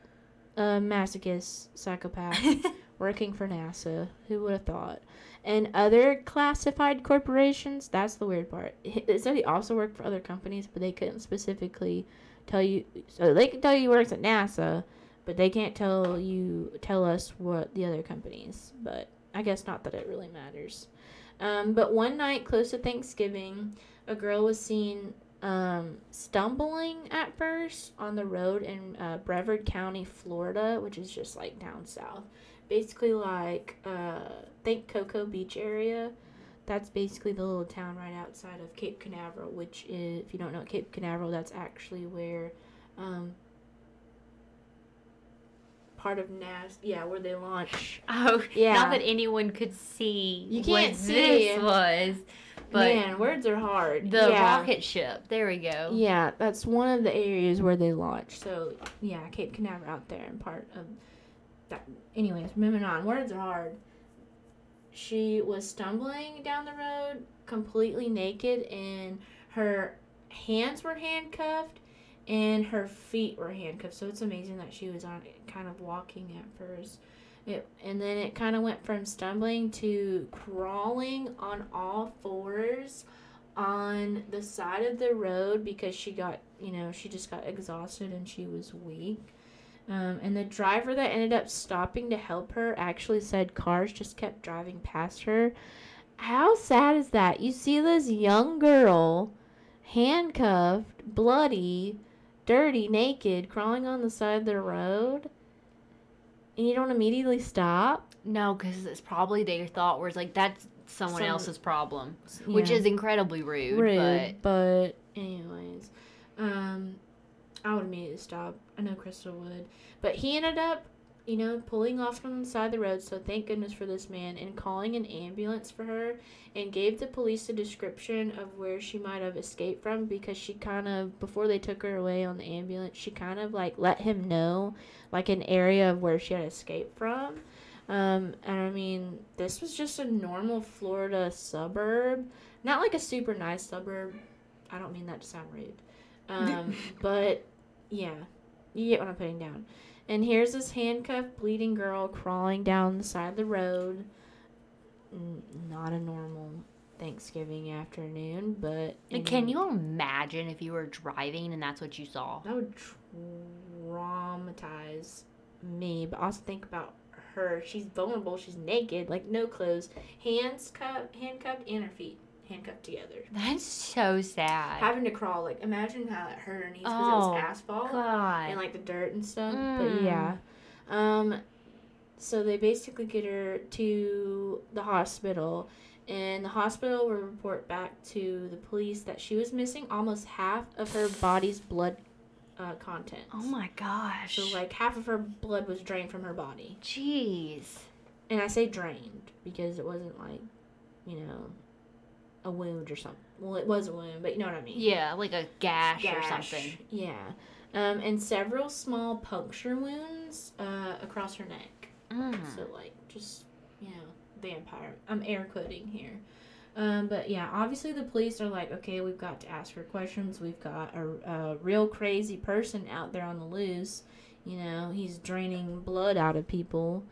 a, a masochist psychopath working for NASA. Who would have thought? And other classified corporations, that's the weird part. It said he also worked for other companies, but they couldn't specifically tell you. So they can tell you he works at NASA, but they can't tell you tell us what the other companies. But I guess not that it really matters. Um, but one night close to Thanksgiving, a girl was seen um, stumbling at first on the road in uh, Brevard County, Florida, which is just like down south. Basically, like, uh, think Cocoa Beach area. That's basically the little town right outside of Cape Canaveral, which is, if you don't know Cape Canaveral, that's actually where um, part of NAS, yeah, where they launch. Oh, Yeah. Not that anyone could see You can't see. this was, but Man, words are hard. the yeah. rocket ship. There we go. Yeah, that's one of the areas where they launch. So yeah, Cape Canaveral out there and part of that. Anyways, moving on. Words are hard. she was stumbling down the road completely naked and her hands were handcuffed and her feet were handcuffed. So it's amazing that she was on kind of walking at first. It, and then it kind of went from stumbling to crawling on all fours on the side of the road because she got, you know, she just got exhausted and she was weak. Um, and the driver that ended up stopping to help her actually said cars just kept driving past her. How sad is that? You see this young girl handcuffed, bloody, dirty, naked, crawling on the side of the road, and you don't immediately stop. No, because it's probably their thought where it's like that's someone Some- else's problem, which is incredibly rude. rude, but anyways, um, I would immediately stop. I know Crystal would, but he ended up, you know, pulling off from the side of the road. So thank goodness for this man and calling an ambulance for her and gave the police a description of where she might have escaped from because she kind of before they took her away on the ambulance, she kind of like let him know like an area of where she had escaped from. Um, and I mean, this was just a normal Florida suburb, not like a super nice suburb. I don't mean that to sound rude. Um, but yeah, you get what I'm putting down. And here's this handcuffed, bleeding girl crawling down the side of the road. N- not a normal Thanksgiving afternoon, but Can you imagine if you were driving and that's what you saw? That would traumatize me, but also think about her. She's vulnerable. She's naked, like no clothes, hands cuffed, handcuffed, and her feet handcuffed together. That's so sad. Having to crawl, like imagine how it hurt her knees because Oh, it was asphalt God. and like the dirt and stuff. But Mm. yeah, um, so they basically get her to the hospital, and the hospital will report back to the police that she was missing almost half of her body's blood uh, contents. oh my gosh. So like half of her blood was drained from her body, Jeez. and I say drained because it wasn't like, you know, a wound or something. Well, it was a wound, but you know what I mean. Yeah, like a gash, or something. Yeah, um, and several small puncture wounds uh, across her neck. Mm. So like just you know vampire. I'm air quoting here. Um, but yeah, obviously the police are like, okay, we've got to ask her questions. We've got a, a real crazy person out there on the loose. You know, he's draining blood out of people.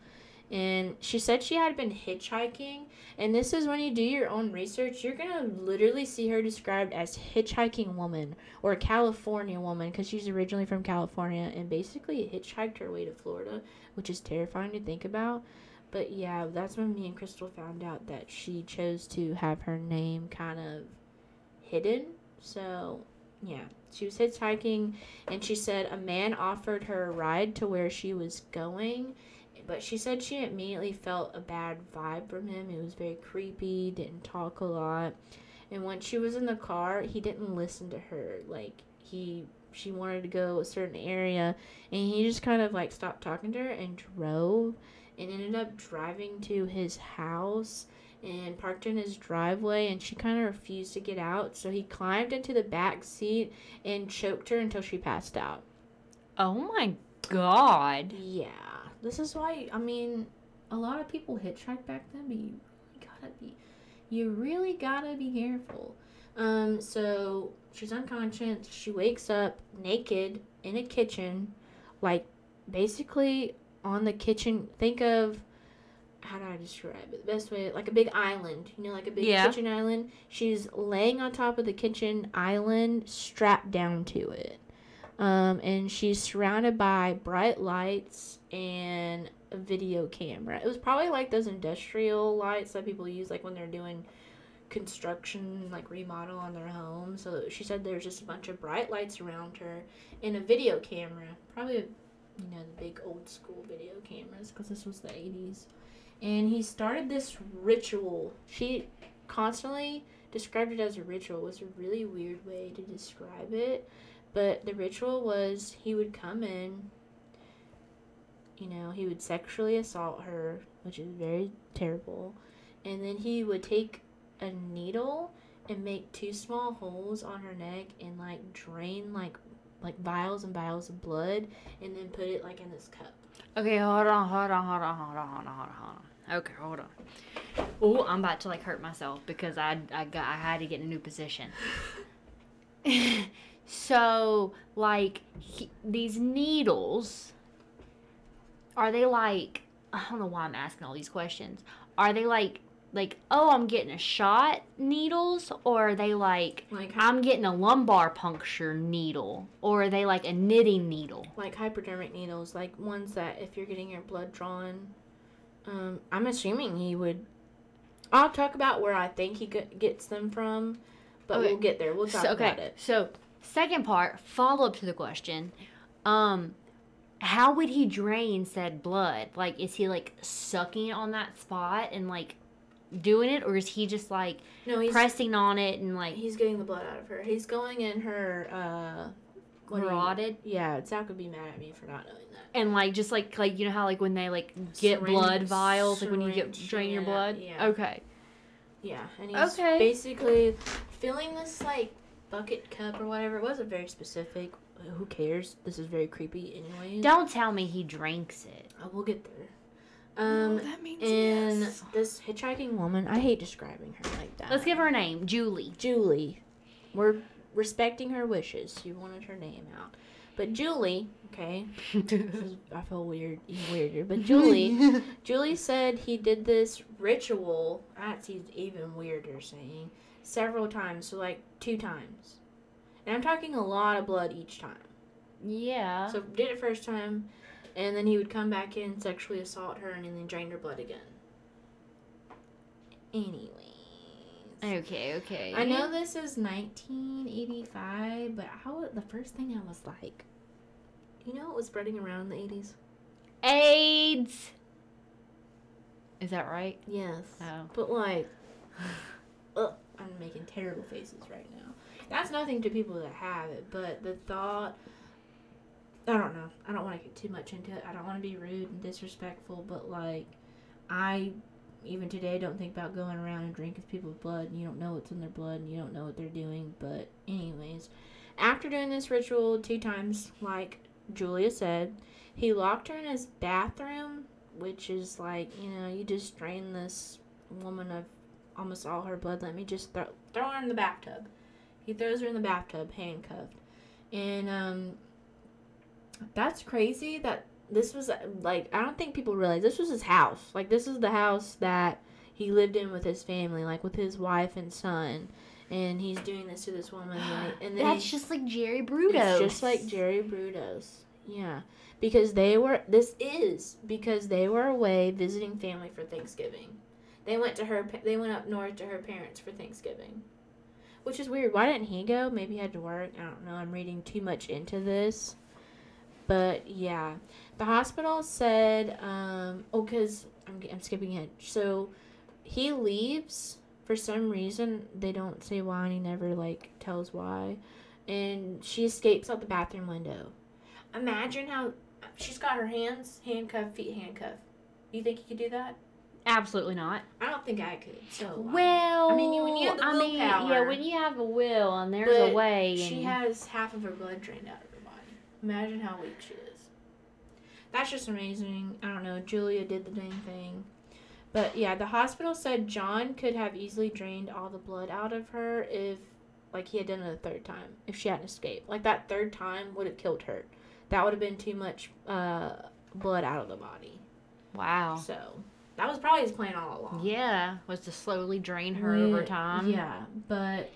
And she said she had been hitchhiking. And this is when you do your own research, you're to literally see her described as hitchhiking woman or California woman because she's originally from California and basically hitchhiked her way to Florida, which is terrifying to think about. But yeah, that's when me and Crystal found out that she chose to have her name kind of hidden. So, yeah, she was hitchhiking and she said a man offered her a ride to where she was going. But she said she immediately felt a bad vibe from him. He was very creepy, didn't talk a lot. And when she was in the car, he didn't listen to her. Like, he she wanted to go a certain area and he just kind of like stopped talking to her and drove and ended up driving to his house and parked in his driveway and she kind of refused to get out so he climbed into the back seat and choked her until she passed out Oh my god. yeah this is why i mean a lot of people hitchhike back then but you really gotta be you really gotta be careful um so she's unconscious she wakes up naked in a kitchen like basically on the kitchen think of how do I describe it? The best way, like a big island, you know, like a big Yeah. kitchen island. She's laying on top of the kitchen island, strapped down to it, um, and she's surrounded by bright lights and a video camera. It was probably like those industrial lights that people use, like when they're doing construction, like remodel on their home. So she said there's just a bunch of bright lights around her and a video camera, probably you know the big old school video cameras because this was the 80s and he started this ritual. She constantly described it as a ritual. It was a really weird way to describe it but the ritual was he would come in you know he would sexually assault her which is very terrible and then he would take a needle and make two small holes on her neck and like drain like like vials and vials of blood and then put it like in this cup Okay, hold on, hold on, hold on, hold on, hold on, hold on, hold on. Okay, hold on. Oh, I'm about to like hurt myself because I I got I had to get in a new position. so like he, these needles, are they like? I don't know why I'm asking all these questions. Are they like like oh I'm getting a shot needles or are they like Like I'm getting a lumbar puncture needle or are they like a knitting needle? like hypodermic needles, like ones that if you're getting your blood drawn, um, I'm assuming he would. I'll talk about where I think he get, gets them from, but Okay. we'll get there. We'll talk So, okay, about it. so second part, follow up to the question. Um, how would he drain said blood? Like, is he like sucking on that spot and like doing it, or is he just like No, he's pressing on it and like he's getting the blood out of her. He's going in her. uh what do you- carotid Yeah, Zach would be mad at me for not knowing that. and like just like like you know how like when they like get Syringe- blood vials, like when you get drain your blood. yeah. Okay. Yeah, and he's Okay. basically filling this like bucket cup or whatever. It wasn't very specific. Who cares? This is very creepy, anyways. Don't tell me he drinks it. Uh, we'll get there. Um, that means and this hitchhiking woman, I hate describing her like that. Let's give her a name, Julie. Julie. We're respecting her wishes. She wanted her name out. But Julie, okay, this is, I feel weird, even weirder. But Julie, Julie said he did this ritual. That's even weirder saying several times. So like two times, and I'm talking a lot of blood each time. yeah. So did it first time, and then he would come back in, sexually assault her, and then drain her blood again. Anyways. okay, okay. I know this is 1985, but how the first thing I was like, you know, what was spreading around in the 80s. AIDS. Is that right? Yes, Oh. but like, ugh, I'm making terrible faces right now. That's nothing to people that have it, but the thought. I don't know. I don't want to get too much into it. I don't want to be rude and disrespectful, but like, I even today don't think about going around and drinking people's blood and you don't know what's in their blood and you don't know what they're doing. But anyways, after doing this ritual two times, like Julia said, he locked her in his bathroom, which is like you know you just drain this woman of almost all her blood. Let me just throw throw her in the bathtub. He throws her in the bathtub, handcuffed, and um, that's crazy. That this was like I don't think people realize this was his house. Like this is the house that he lived in with his family, like with his wife and son. And he's doing this to this woman, and, he- and then That's he- just like Jerry Brudos. it's just like Jerry Brudos. Yeah. Because they were this is because they were away visiting family for Thanksgiving. They went to her they went up north to her parents for Thanksgiving. Which is weird. Why didn't he go? Maybe he had to work. I don't know. I'm reading too much into this. But yeah. The hospital said um oh cuz I'm I'm skipping ahead. So he leaves for some reason. They don't say why and he never like tells why and she escapes out the bathroom window. Imagine how she's got her hands handcuffed, feet handcuffed. You think you could do that? Absolutely not. I don't think I could. So Well, I mean, you- when you have the I mean, yeah, when you have a will and there's a way, she and- has half of her blood drained out of her body. Imagine how weak she is. That's just amazing. I don't know. Julia did the dang thing. But yeah, the hospital said John could have easily drained all the blood out of her if, like, he had done it a third time. If she hadn't escaped. Like, that third time would have killed her. That would have been too much uh, blood out of the body. wow. So, that was probably his plan all along. Yeah, was to slowly drain her over time. Yeah, but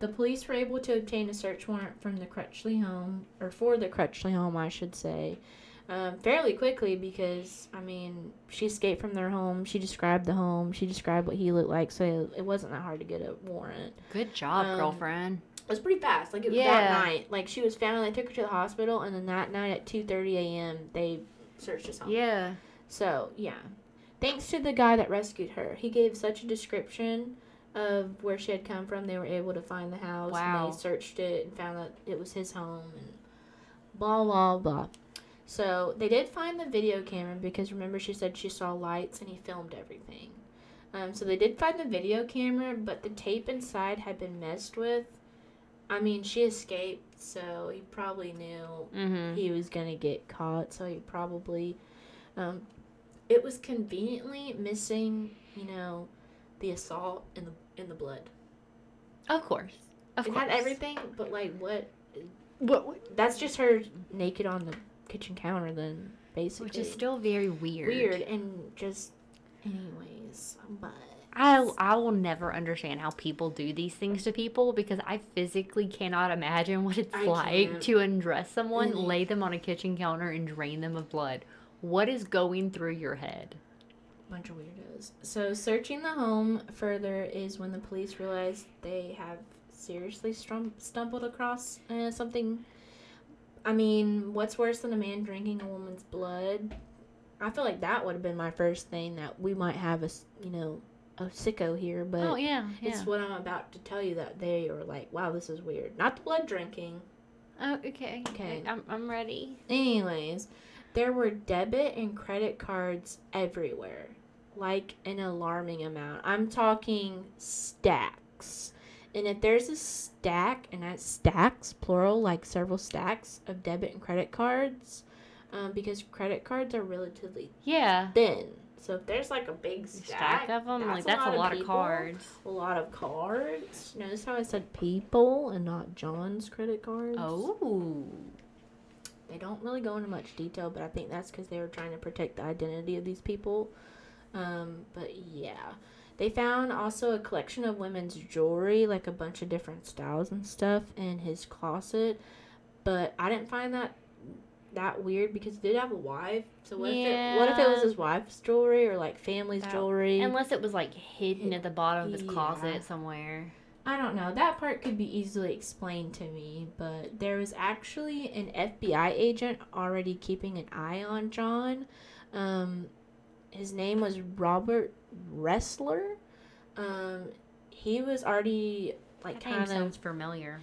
the police were able to obtain a search warrant from the Crutchley home, or for the Crutchley home, I should say, um, fairly quickly because, I mean, she escaped from their home. She described the home. She described what he looked like, so it wasn't that hard to get a warrant. Good job, Um, girlfriend. It was pretty fast. Like, it was Yeah. that night. Like, she was found, they took her to the hospital, and then that night at 2.30 a.m., they searched his home. Yeah. So, yeah. Thanks to the guy that rescued her. He gave such a description of where she had come from. They were able to find the house. Wow. And they searched it and found that it was his home and blah, blah, blah. So, they did find the video camera because remember she said she saw lights and he filmed everything. Um, so, they did find the video camera, but the tape inside had been messed with. I mean, she escaped, so he probably knew Mm-hmm. he was gonna get caught, so he probably Um, it was conveniently missing, you know, the assault and the in the blood. Of course. Of it course. had everything, but like what? What, what- That's just her naked on the kitchen counter. Then basically, which is still very weird. weird and just, anyways. But I I will never understand how people do these things to people because I physically cannot imagine what it's I like can't. to undress someone, Mhm. lay them on a kitchen counter, and drain them of blood. What is going through your head? bunch of weirdos. So searching the home further is when the police realize they have seriously strum- stumbled across uh, something. I mean, what's worse than a man drinking a woman's blood? I feel like that would have been my first thing that we might have a you know a sicko here, but oh yeah, yeah. it's what I'm about to tell you that they are like, wow, this is weird. Not the blood drinking. oh okay. Okay. I'm I'm ready. Anyways, there were debit and credit cards everywhere, like an alarming amount. I'm talking stacks. And if there's a stack, and that's stacks, plural, like several stacks of debit and credit cards, um, because credit cards are relatively Yeah. thin. So if there's like a big stack, Stack of them, like that's a lot of people, cards. A lot of cards. Notice how I said people and not John's credit cards? Oh. They don't really go into much detail, but I think that's because they were trying to protect the identity of these people. Um, but yeah. They found also a collection of women's jewelry, like a bunch of different styles and stuff, in his closet. But I didn't find that that weird because he did have a wife. So what if it what if it was his wife's jewelry or like family's That- jewelry? Unless it was like hidden at the bottom of his Yeah. closet somewhere. I don't know. That part could be easily explained to me, but there was actually an FBI agent already keeping an eye on John. Um, his name was Robert Ressler. Um, he was already like kind sounds familiar.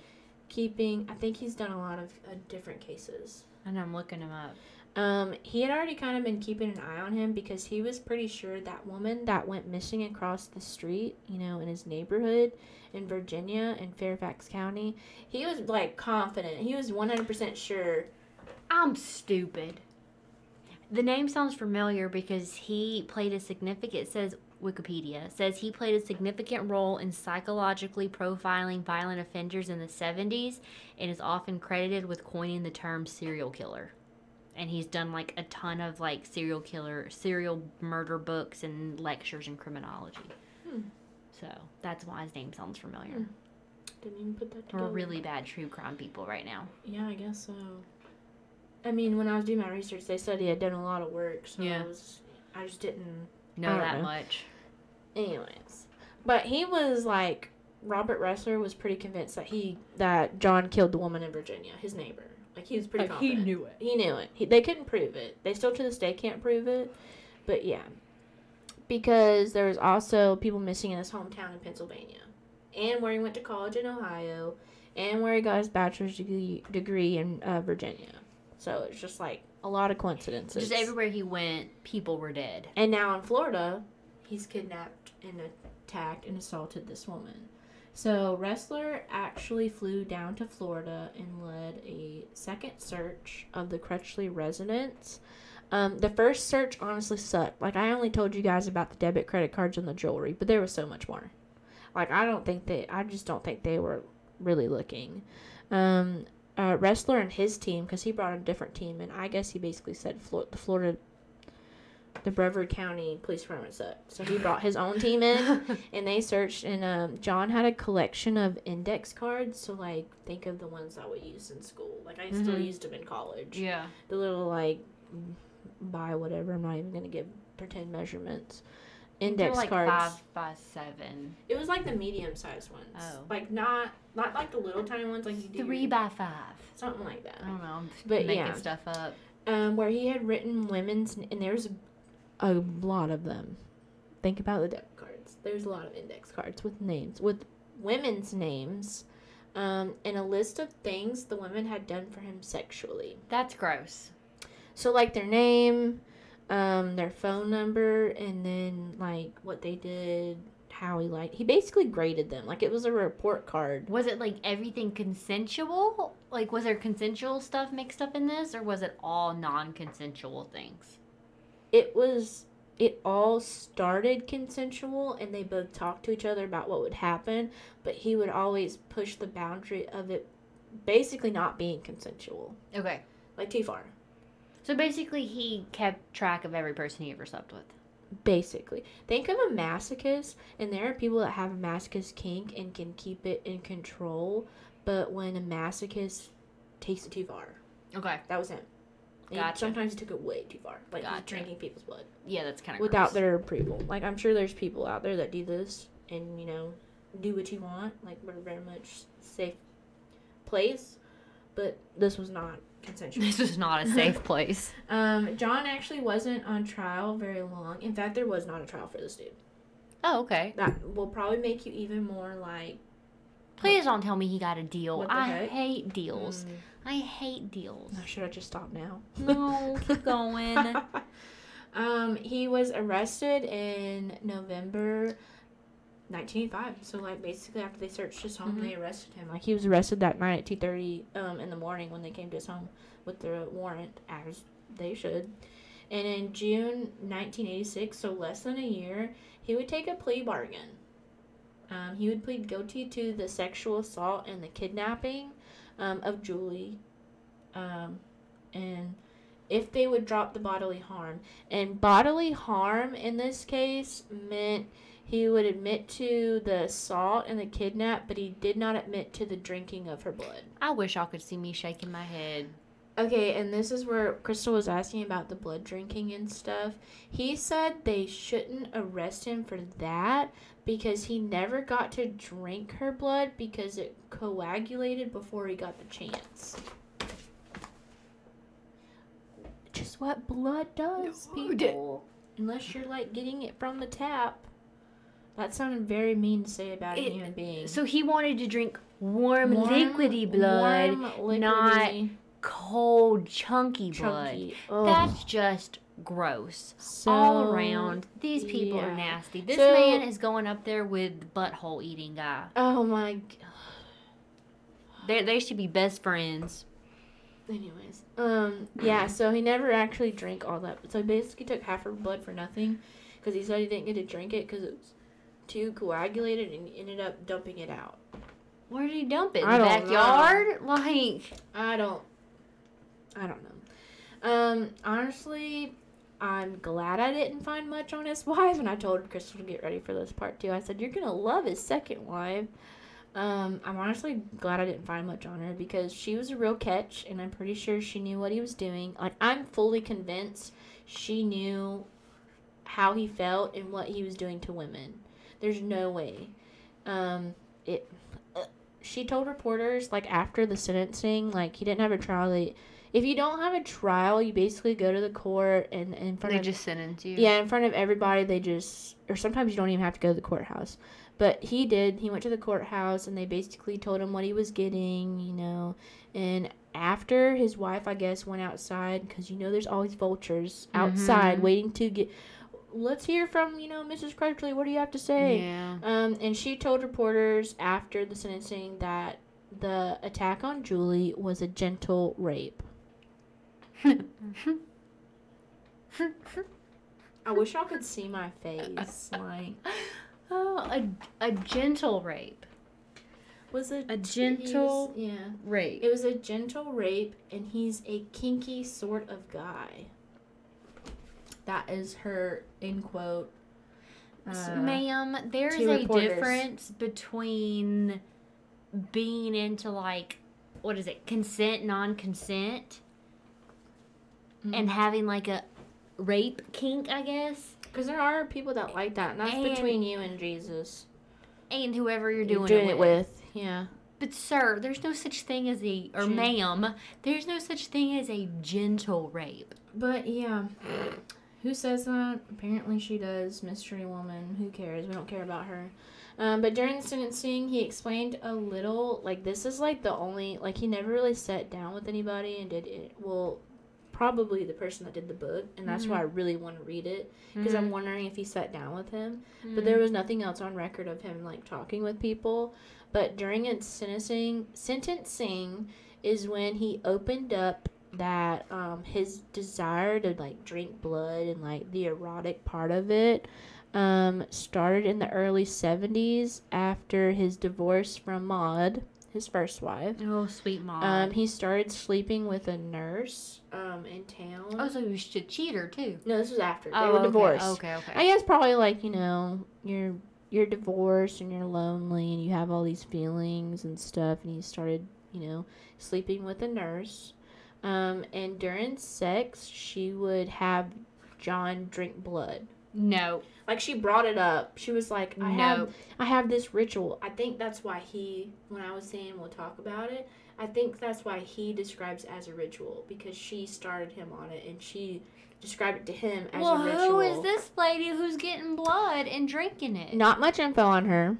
keeping. I think he's done a lot of uh, different cases. And I'm looking him up. Um, he had already kind of been keeping an eye on him because he was pretty sure that woman that went missing across the street, you know, in his neighborhood in Virginia in Fairfax County, he was like confident. He was 100% sure. I'm stupid. The name sounds familiar because he played a significant says Wikipedia says he played a significant role in psychologically profiling violent offenders in the 70s and is often credited with coining the term serial killer. And he's done like a ton of like serial killer, serial murder books and lectures in criminology. Hmm. So that's why his name sounds familiar. Hmm. Didn't even put that We're really bad true crime people right now. Yeah, I guess so. I mean, when I was doing my research, they said he had done a lot of work, so Yeah. I was, I just didn't Know that know. much. Anyways, but he was like Robert Ressler was pretty convinced that he that John killed the woman in Virginia, his neighbor. Like he was pretty confident. He knew it. He knew it. He, they couldn't prove it. They still to this day can't prove it. But yeah, because there was also people missing in his hometown in Pennsylvania, and where he went to college in Ohio, and where he got his bachelor's degree, degree in uh, Virginia. So it's just like a lot of coincidences. Just everywhere he went, people were dead. And now in Florida, he's kidnapped and attacked and assaulted this woman. So Ressler actually flew down to Florida and led a second search of the Crutchley residence. Um, the first search honestly sucked. Like I only told you guys about the debit credit cards and the jewelry, but there was so much more. Like I don't think that, I just don't think they were really looking. Um, uh, Ressler and his team, because he brought a different team, and I guess he basically said Flor- the Florida the Brevard County Police Department sucked. So he brought his own team in, and they searched. And um, John had a collection of index cards. So like, think of the ones that we used in school. Like I still Mhm. used them in college. yeah. The little like, by whatever. I'm not even gonna give pretend measurements. Index like cards. five by seven. It was like the medium sized ones. Oh. Like not not like the little tiny ones like you do. Three by five. something like that. I don't know. I'm But making yeah. stuff up. um, where he had written women's, and there's a lot of them. Think about the debit cards. There's a lot of index cards with names, with women's names, um, and a list of things the women had done for him sexually. That's gross. So, like their name, um, their phone number, and then like what they did, how he liked. He basically graded them. Like it was a report card. Was it like everything consensual? Like, was there consensual stuff mixed up in this, or was it all non-consensual things? It was it all started consensual and they both talked to each other about what would happen, but he would always push the boundary of it basically not being consensual. Okay. Like too far. So basically, he kept track of every person he ever slept with. Basically. Think of a masochist and there are people that have a masochist kink and can keep it in control, but when a masochist takes it too far. Okay. That was him. And Gotcha. Sometimes he took it way too far. Like Gotcha. drinking people's blood. Yeah, that's kind of without their approval. Like I'm sure there's people out there that do this and you know do what you want. Like we're very much safe place, but this was not consensual. This was not a safe place. um, John actually wasn't on trial very long. In fact, there was not a trial for this dude. Oh, okay. That will probably make you even more like. Please don't tell me he got a deal. I heck? hate deals. mm, I hate deals. oh, should I just stop now? No, keep going. um, he was arrested in November 1985. So like basically after they searched his home, Mhm. they arrested him. Like he was arrested that night at 2:30 um, in the morning when they came to his home with the warrant, as they should. And in June 1986, so less than a year, he would take a plea bargain. Um, he would plead guilty to the sexual assault and the kidnapping um, of Julie. Um, and if they would drop the bodily harm. And bodily harm in this case meant he would admit to the assault and the kidnap, but he did not admit to the drinking of her blood. I wish y'all could see me shaking my head. Okay, and this is where Crystal was asking about the blood drinking and stuff. He said they shouldn't arrest him for that because he never got to drink her blood because it coagulated before he got the chance. Just what blood does, No, people. Unless you're like getting it from the tap. That sounded very mean to say about a human being. So he wanted to drink warm, Warm- liquidy blood, warm, not cold, chunky blood. chunky. Ugh. That's just gross. So- All around. These people yeah. are nasty. This So- man is going up there with the butthole eating guy. Oh my. g- They they should be best friends. Anyways, um, yeah. So he never actually drank all that. So he basically took half her blood for nothing, because he said he didn't get to drink it because it was too coagulated, and he ended up dumping it out. Where did he dump it? In the backyard? Like I don't. I don't know. Um, honestly, I'm glad I didn't find much on his wife, and I told Crystal to get ready for this part too. I said you're gonna love his second wife. Um, I'm honestly glad I didn't find much on her because she was a real catch, and I'm pretty sure she knew what he was doing. Like I'm fully convinced she knew how he felt and what he was doing to women. There's no way. Um, it. uh, she told reporters like after the sentencing, like he didn't have a trial. If you don't have a trial, you basically go to the court and, and in front they of just sentence you. yeah, in front of everybody, they just, or sometimes you don't even have to go to the courthouse. But he did. He went to the courthouse and they basically told him what he was getting, you know. And after his wife, I guess, went outside, because you know there's always vultures outside Mhm. waiting to get. Let's hear from, you know, Mrs. Crutchley. What do you have to say? Yeah. Um, and she told reporters after the sentencing that the attack on Julie was a gentle rape. I wish y'all could see my face. Like, oh, a, a gentle rape. was it A he was- gentle yeah. rape. It was a gentle rape, and he's a kinky sort of guy. That is her in quote. Uh, Ma'am, there's a reporters. difference between being into like what is it, consent, non-consent, Mm-hmm. and having like a rape kink, I guess, Because there are people that like that, and that's And- between you and Jesus. and whoever you're You're doing, it, with. Yeah. But sir, there's no such thing as a or Gen- ma'am, there's no such thing as a gentle rape. But yeah, who says that? Apparently she does. Mystery woman. Who cares? We don't care about her. Um, but during the sentencing, he explained a little. Like this is like the only like he never really sat down with anybody and did it. Well, probably the person that did the book, and that's why I really want to read it because I'm wondering if he sat down with him. But there was nothing else on record of him like talking with people. But during its sentencing, sentencing is when he opened up that um, his desire to like drink blood and like the erotic part of it um, started in the early 70s after his divorce from Maud, his first wife. Oh, sweet mom. Um, he started sleeping with a nurse um, in town. oh, so he was a cheater too. no, this was after they oh, were okay. divorced. Okay, okay. I guess probably like you know you're you're divorced and you're lonely and you have all these feelings and stuff, and he started you know sleeping with a nurse. Um, and during sex, she would have John drink blood. no. Like she brought it up. She was like, "I No. have, I have this ritual." I think that's why he, when I was saying we'll talk about it, I think that's why he describes it as a ritual because she started him on it and she described it to him as well, a ritual. who is this lady who's getting blood and drinking it? Not much info on her.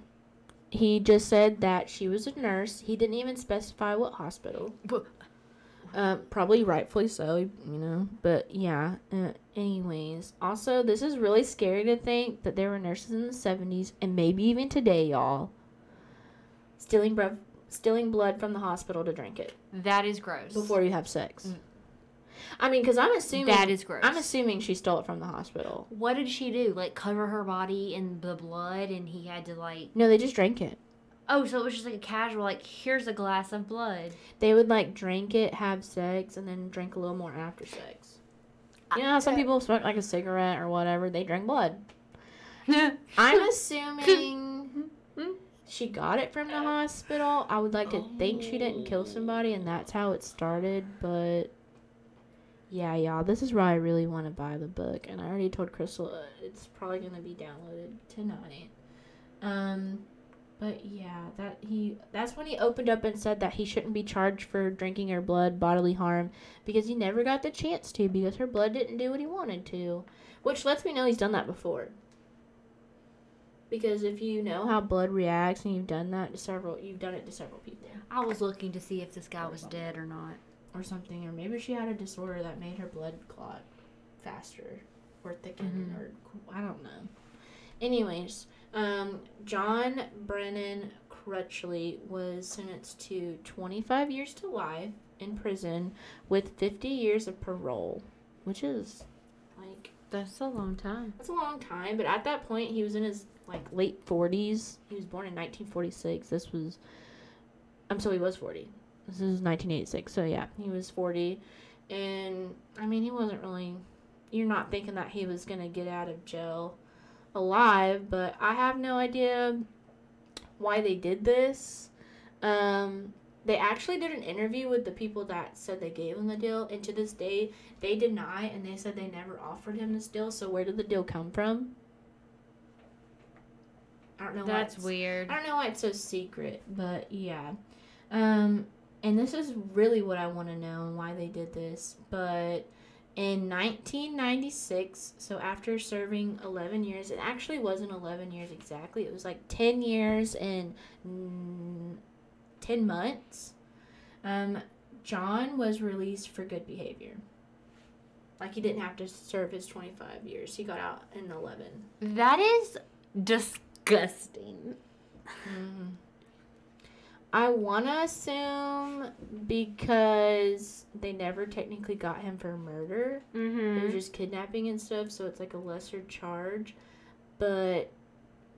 He just said that she was a nurse. He didn't even specify what hospital. Bu- Um, probably rightfully so, you know. But yeah. Uh, anyways, also this is really scary to think that there were nurses in the seventies and maybe even today, y'all, stealing blood, stealing blood from the hospital to drink it That is gross. before you have sex. Mm. I mean, because I'm assuming that is gross. I'm assuming she stole it from the hospital. what did she do? Like cover her body in the blood, and he had to like. No, they just drank it. Oh, so it was just like a casual, like here's a glass of blood. They would like drink it, have sex, and then drink a little more after sex. You know how some people smoke like a cigarette or whatever? They drink blood. I'm assuming she got it from the hospital. I would like to think she didn't kill somebody and that's how it started, but yeah, y'all, this is why I really want to buy the book. And I already told Crystal uh, it's probably going to be downloaded tonight. Um, but yeah, that he that's when he opened up and said that he shouldn't be charged for drinking her blood bodily harm because he never got the chance to because her blood didn't do what he wanted to, which lets me know he's done that before. Because if you know how blood reacts and you've done that to several, you've done it to several people I was looking to see if this guy was dead or not. or something, or maybe she had a disorder that made her blood clot faster or thicken, Mhm. or I don't know. Anyways, um, John Brennan Crutchley was sentenced to 25 years to life in prison with 50 years of parole, which is like That's a long time. that's a long time. But at that point, he was in his like late 40s. He was born in 1946. This was, I'm so he was 40. This is 1986. So yeah, he was 40, and I mean he wasn't really. You're not thinking that he was gonna get out of jail alive, but I have no idea why they did this. Um, they actually did an interview with the people that said they gave him the deal, and to this day, they deny and they said they never offered him this deal. So where did the deal come from? I don't know. That's weird. I don't know why it's so secret, but yeah. Um, and this is really what I want to know and why they did this. But in 1996, so after serving 11 years, it actually wasn't 11 years exactly. It was like 10 years and mm, 10 months. Um, John was released for good behavior. Like he didn't have to serve his 25 years. He got out in 11. That is disgusting. Mm-hmm. I want to assume because they never technically got him for murder. It was Mm-hmm. just kidnapping and stuff, so it's like a lesser charge. But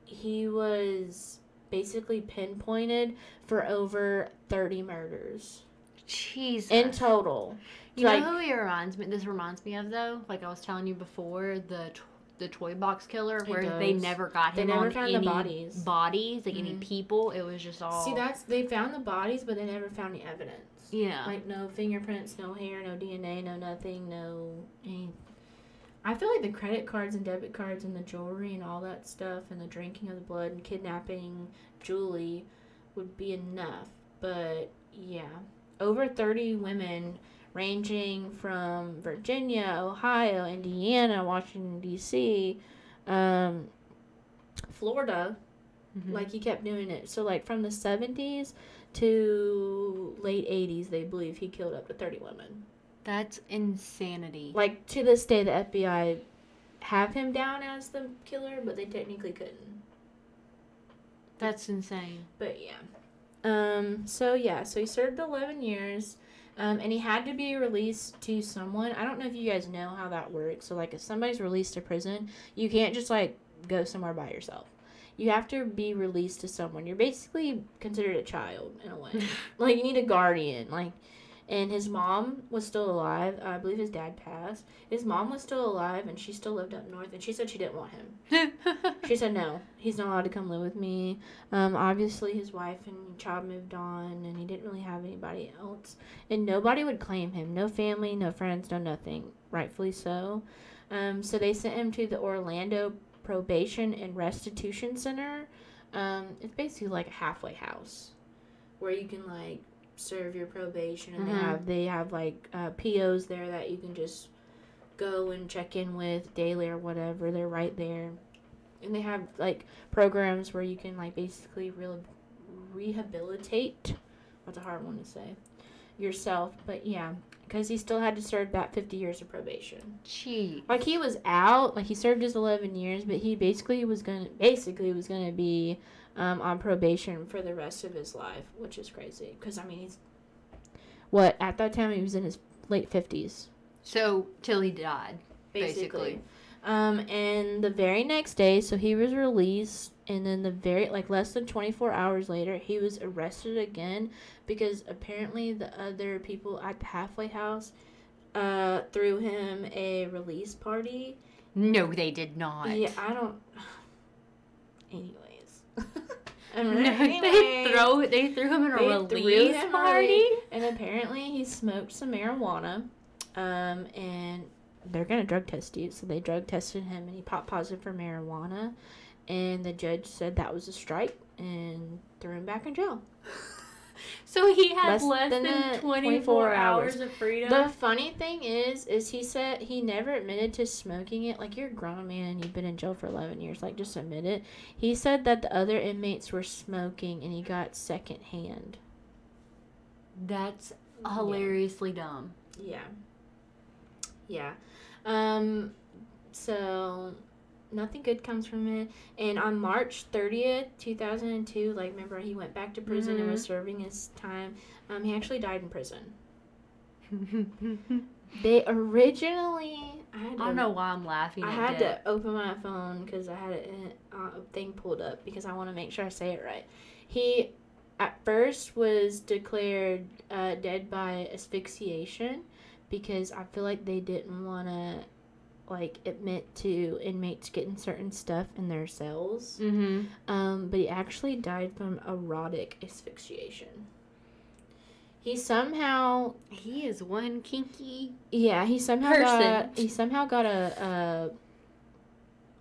he was basically pinpointed for over 30 murders Jesus. in total. You like, know who he reminds me? This reminds me of though. Like I was telling you before, the the toy box killer, where they never got They him never on found the any bodies. bodies, like any Mhm. people. It was just all. see, that's they found the bodies, but they never found any evidence. yeah. Like no fingerprints, no hair, no DNA, no nothing, no any. I feel like the credit cards and debit cards and the jewelry and all that stuff and the drinking of the blood and kidnapping Julie would be enough. But yeah, over 30 women ranging from Virginia, Ohio, Indiana, Washington D.C., um, Florida, Mhm. like he kept doing it. So like from the 70s to late 80s, they believe he killed up to 30 women. that's insanity. Like to this day, the FBI have him down as the killer, but they technically couldn't. That's insane. But yeah. Um. So yeah. So he served 11 years. Um, and he had to be released to someone. I don't know if you guys know how that works. So, like, if somebody's released to prison, you can't just, like, go somewhere by yourself. You have to be released to someone. You're basically considered a child in a way. like, you need a guardian. Like, and his mom was still alive. I believe his dad passed. His mom was still alive, and she still lived up north. And she said she didn't want him. She said no, he's not allowed to come live with me. Um, obviously, his wife and child moved on, and he didn't really have anybody else. And nobody would claim him. No family, no friends, no nothing. Rightfully so. Um, so they sent him to the Orlando Probation and Restitution Center. Um, it's basically like a halfway house where you can like serve your probation, and Mhm. they have they have like uh, POs there that you can just go and check in with daily or whatever. They're right there, and they have like programs where you can like basically re- rehabilitate. That's a hard one to say? Yourself, but yeah, because he still had to serve that fifty years of probation. Gee. Like he was out, like he served his eleven years, but he basically was gonna basically was gonna be um, on probation for the rest of his life, which is crazy. Because I mean, he's what at that time he was in his late fifties, So till he died. basically. Basically. Um, and the very next day, so he was released, and then the very like less than twenty four hours later, he was arrested again because apparently the other people at the halfway house uh threw him a release party No, they did not. Yeah, I don't. Anyways. No, Um, they throw they threw him in a release him party. And apparently he smoked some marijuana. Um, and they're gonna drug test you, so they drug tested him, and he popped positive for marijuana. And the judge said that was a strike and threw him back in jail. So he had Less less, than than, 24, 24 hours hours. of freedom. The funny thing is, is he said he never admitted to smoking it. Like you're a grown man and you've been in jail for eleven years. Like just admit it. He said that the other inmates were smoking and he got second hand. That's hilariously dumb. Yeah. Yeah. Um. So nothing good comes from it. And on March thirtieth, two thousand and two, like remember he went back to prison and was serving his time. Um, he actually died in prison. They originally, I had I don't know why I'm laughing. I had that. to open my phone because I had a, a thing pulled up because I want to make sure I say it right. He, at first, was declared uh, dead by asphyxiation because I feel like they didn't want to, like, admit to inmates getting certain stuff in their cells. Mm-hmm. Um, but he actually died from erotic asphyxiation. He somehow He is one kinky. yeah, he somehow Person. got he somehow got a, a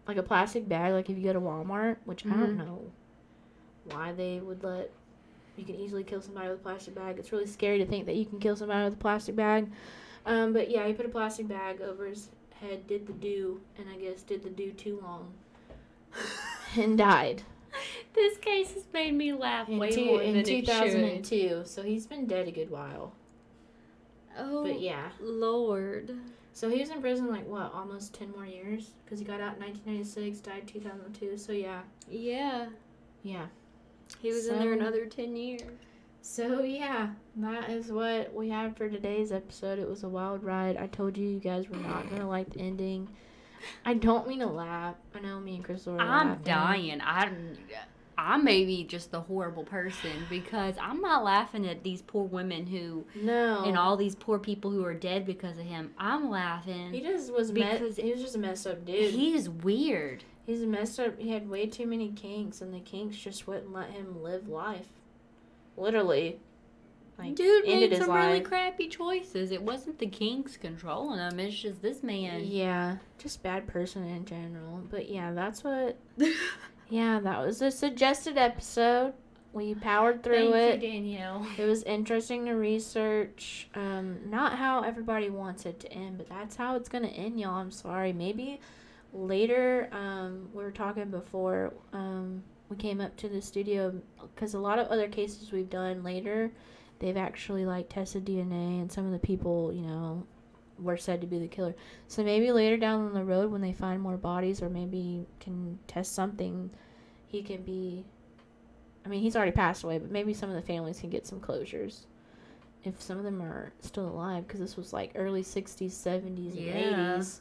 like a plastic bag, like if you go to Walmart, which I don't Mhm. know why they would let you can easily kill somebody with a plastic bag. It's really scary to think that you can kill somebody with a plastic bag. Um, but yeah, he put a plastic bag over his did the do, and I guess did the do too long, and died This case has made me laugh in, way two, more in than it should. 2002. So he's been dead a good while. Oh, But yeah. Lord. So he was in prison like what, almost ten more years? Because he got out in 1996, died 2002. So yeah, Yeah. yeah. He was in there another 10 years. So yeah, that is what we have for today's episode. It was a wild ride. I told you you guys were not gonna like the ending. I don't mean to laugh. I know me and Crystal. Were I'm laughing. dying. I, I may be just the horrible person because I'm not laughing at these poor women who No. and all these poor people who are dead because of him. I'm laughing. He just was me- Because he was just a messed up dude. He is weird. He's messed up. He had way too many kinks, and the kinks just wouldn't let him live life. Literally. Like, Dude made some really crappy choices. It wasn't the kinks controlling him. It's just this man. Yeah, just bad person in general. But yeah, that's what. Yeah, that was a suggested episode. We powered through Thank it. you, Danielle. It was interesting to research. Um, not how everybody wants it to end, but that's how it's gonna end, y'all. I'm sorry. Maybe later. Um, we were talking before. Um, we came up to the studio because a lot of other cases we've done later, they've actually like tested DNA, and some of the people, you know, were said to be the killer. So maybe later down the road, when they find more bodies, or maybe can test something, he can be. I mean, he's already passed away, but maybe some of the families can get some closures. if some of them are still alive because this was like early 60s 70s and Yeah. 80s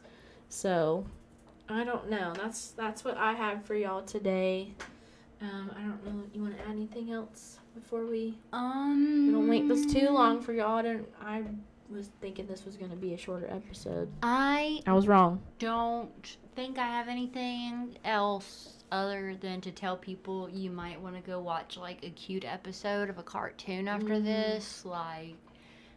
so i don't know that's that's what i have for y'all today um, i don't know you want to add anything else before we Um. we don't make this too long for y'all I don't i was thinking this was going to be a shorter episode I i was wrong don't think I have anything else other than to tell people you might want to go watch like a cute episode of a cartoon after Mhm. this. Like,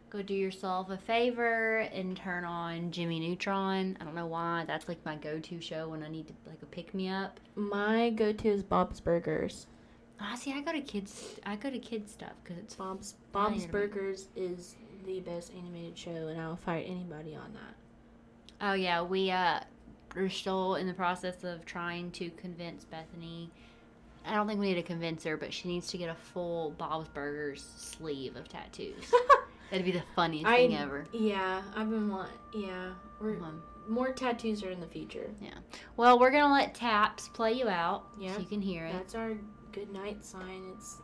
go do yourself a favor and turn on Jimmy Neutron. I don't know why. That's like my go to show when I need to like a pick me up. my go-to is bob's burgers Ah, see, I go to kids. I go to kids stuff because it's bob's bob's burgers is the best animated show and i'll fight anybody on that Oh yeah, we uh are still in the process of trying to convince Bethany. I don't think we need to convince her, but she needs to get a full Bob's Burgers sleeve of tattoos. That'd be the funniest I- thing ever. Yeah, I've been want. Yeah, we're Um, more tattoos are in the future. Yeah. Well, we're gonna let Taps play you out Yeah. so you can hear it. That's our good night sign. It's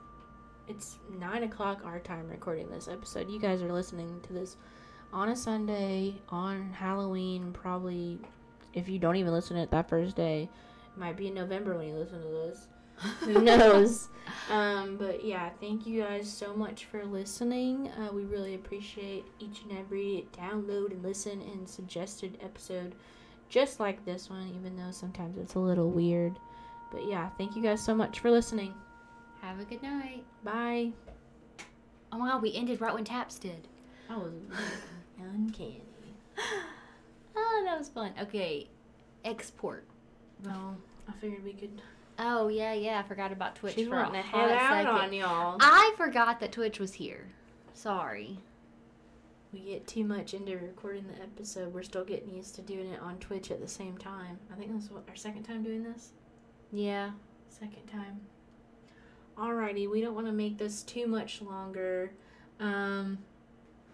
it's nine o'clock our time recording this episode. You guys are listening to this on a Sunday on Halloween. Probably, if you don't even listen to it that first day, it might be in November when you listen to this. Who knows? Um, but yeah, thank you guys so much for listening. Uh, we really appreciate each and every download and listen and suggested episode, just like this one, even though sometimes it's a little weird. But yeah, thank you guys so much for listening. Have a good night. Bye. Oh my god, we ended right when Taps did. That was uncanny. Oh, that was fun. Okay, export. No, I figured we could. Oh yeah, yeah. I forgot about Twitch She's for a hot head out second. on y'all. I forgot that Twitch was here. Sorry. We get too much into recording the episode. We're still getting used to doing it on Twitch at the same time. I think this is what our second time doing this. Yeah. Second time. Alrighty, we don't want to make this too much longer. Um,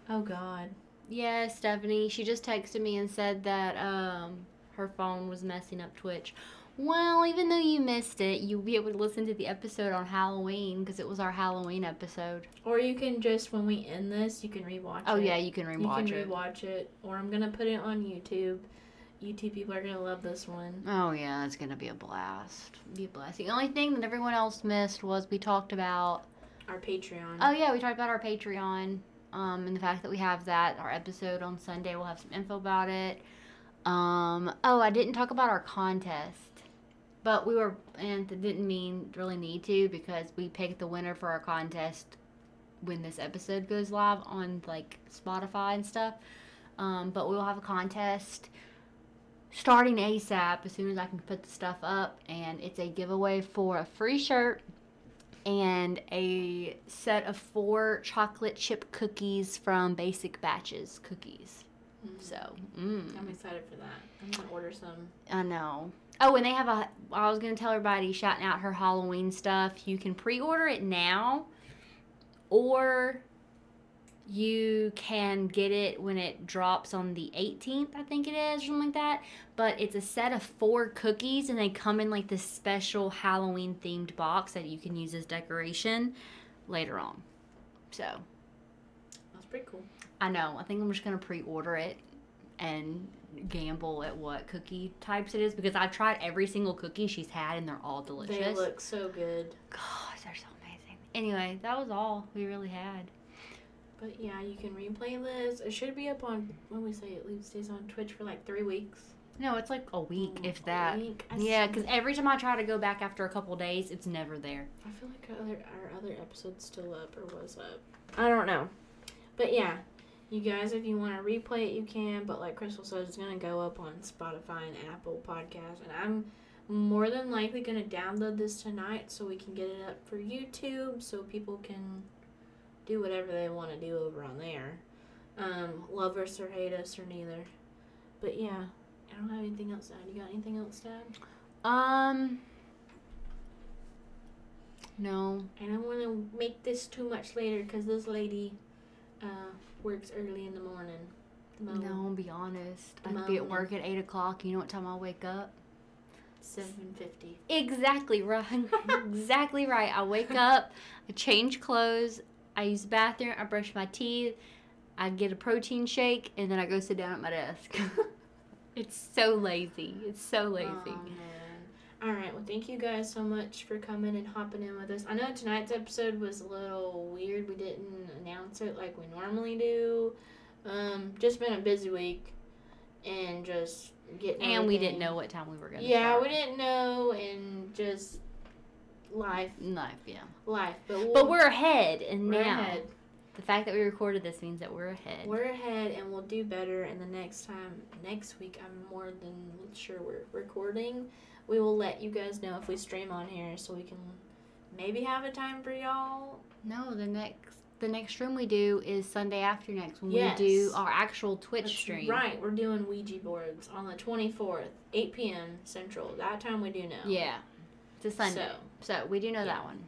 oh God. Yeah, Stephanie. She just texted me and said that um her phone was messing up Twitch. Well, even though you missed it, you'll be able to listen to the episode on Halloween because it was our Halloween episode. Or you can just when we end this, you can rewatch Oh it. Oh yeah, you can rewatch it. you rewatch can it. rewatch it. Or I'm gonna put it on YouTube. YouTube people are gonna love this one. Oh yeah, it's gonna be a blast. Be a blast. The only thing that everyone else missed was we talked about. Our Patreon. Oh yeah, we talked about our Patreon. Um, and the fact that we have that our episode on Sunday, we'll have some info about it. Um, oh, I didn't talk about our contest, but we were and didn't mean really need to because we picked the winner for our contest when this episode goes live on like Spotify and stuff. Um, but we will have a contest starting ASAP as soon as I can put the stuff up, and it's a giveaway for a free shirt and a set of four chocolate chip cookies from Basic Batches Cookies. Mhm. So, mm, I'm excited for that. I'm gonna order some. I know. Oh, and they have a. I was gonna tell everybody shouting out her Halloween stuff. You can pre-order it now, or you can get it when it drops on the 18th. I think it is, or something like that. But it's a set of four cookies, and they come in like this special Halloween themed box that you can use as decoration later on. So That's pretty cool. I know. I think I'm just gonna pre-order it and gamble at what cookie types it is because I've tried every single cookie she's had and they're all delicious. They look so good. Gosh, they're so amazing. Anyway, that was all we really had. But yeah, you can replay this. It should be up on when we say it leaves stays on Twitch for like three weeks. No, it's like a week, Mm, if a that. week. Yeah, because every time I try to go back after a couple days, it's never there. I feel like our other our other episode's still up or was up. I don't know. But yeah, you guys, if you want to replay it, you can. But like Crystal said, it's gonna go up on Spotify and Apple Podcasts, and I'm more than likely gonna download this tonight so we can get it up for YouTube, so people can do whatever they want to do over on there. Um, love us or hate us or neither. But yeah, I don't have anything else to add. You got anything else to add? Um. No. I don't want to make this too much later because this lady uh, works early in the morning. The No, be honest. The I'd be at work at 8 o'clock. You know what time I'll wake up? Seven fifty. Exactly right. exactly right. I wake up, I change clothes, I use the bathroom, I brush my teeth, I get a protein shake, and then I go sit down at my desk. it's so lazy. It's so lazy. Oh. All right. Well, thank you guys so much for coming and hopping in with us. I know tonight's episode was a little weird. We didn't announce it like we normally do. Um, just been a busy week, and just getting. and we didn't know what time we were gonna Yeah, start. we didn't know, and just life, Life, yeah. life. But we'll, But we're ahead, and we're now ahead. the fact that we recorded this means that we're ahead. We're ahead, and we'll do better. And the next time, next week, I'm more than sure we're recording. We will let you guys know if we stream on here, so we can maybe have a time for y'all. no, the next the next stream we do is Sunday after next when Yes. we do our actual Twitch That's stream. Right, we're doing Ouija boards on the 24th, 8 p.m. Central. That time we do know. Yeah. It's a Sunday. So, So, we do know yeah. that one.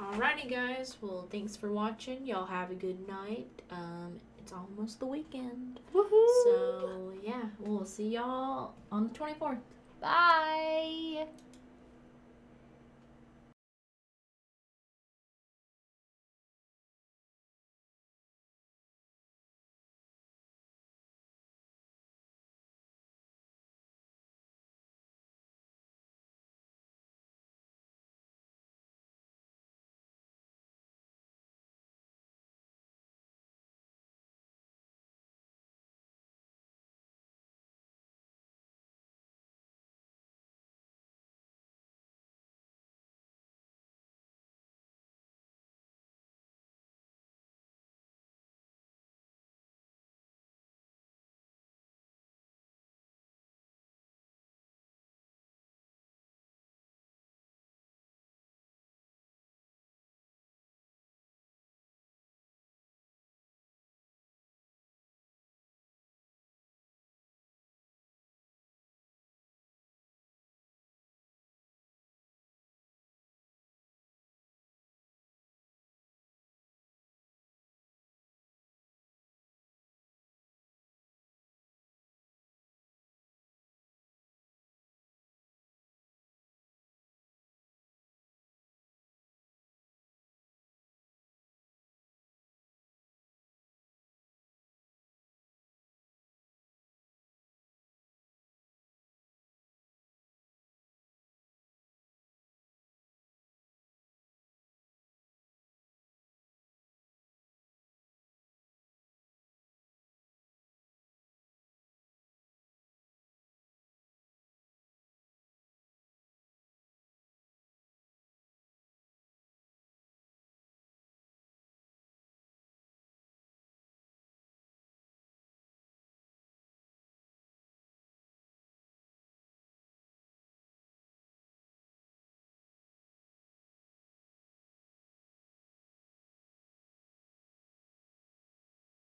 alrighty, guys. Well, thanks for watching. Y'all have a good night. Um, it's almost the weekend. Woohoo! So, yeah, we'll see y'all on the 24th. Bye.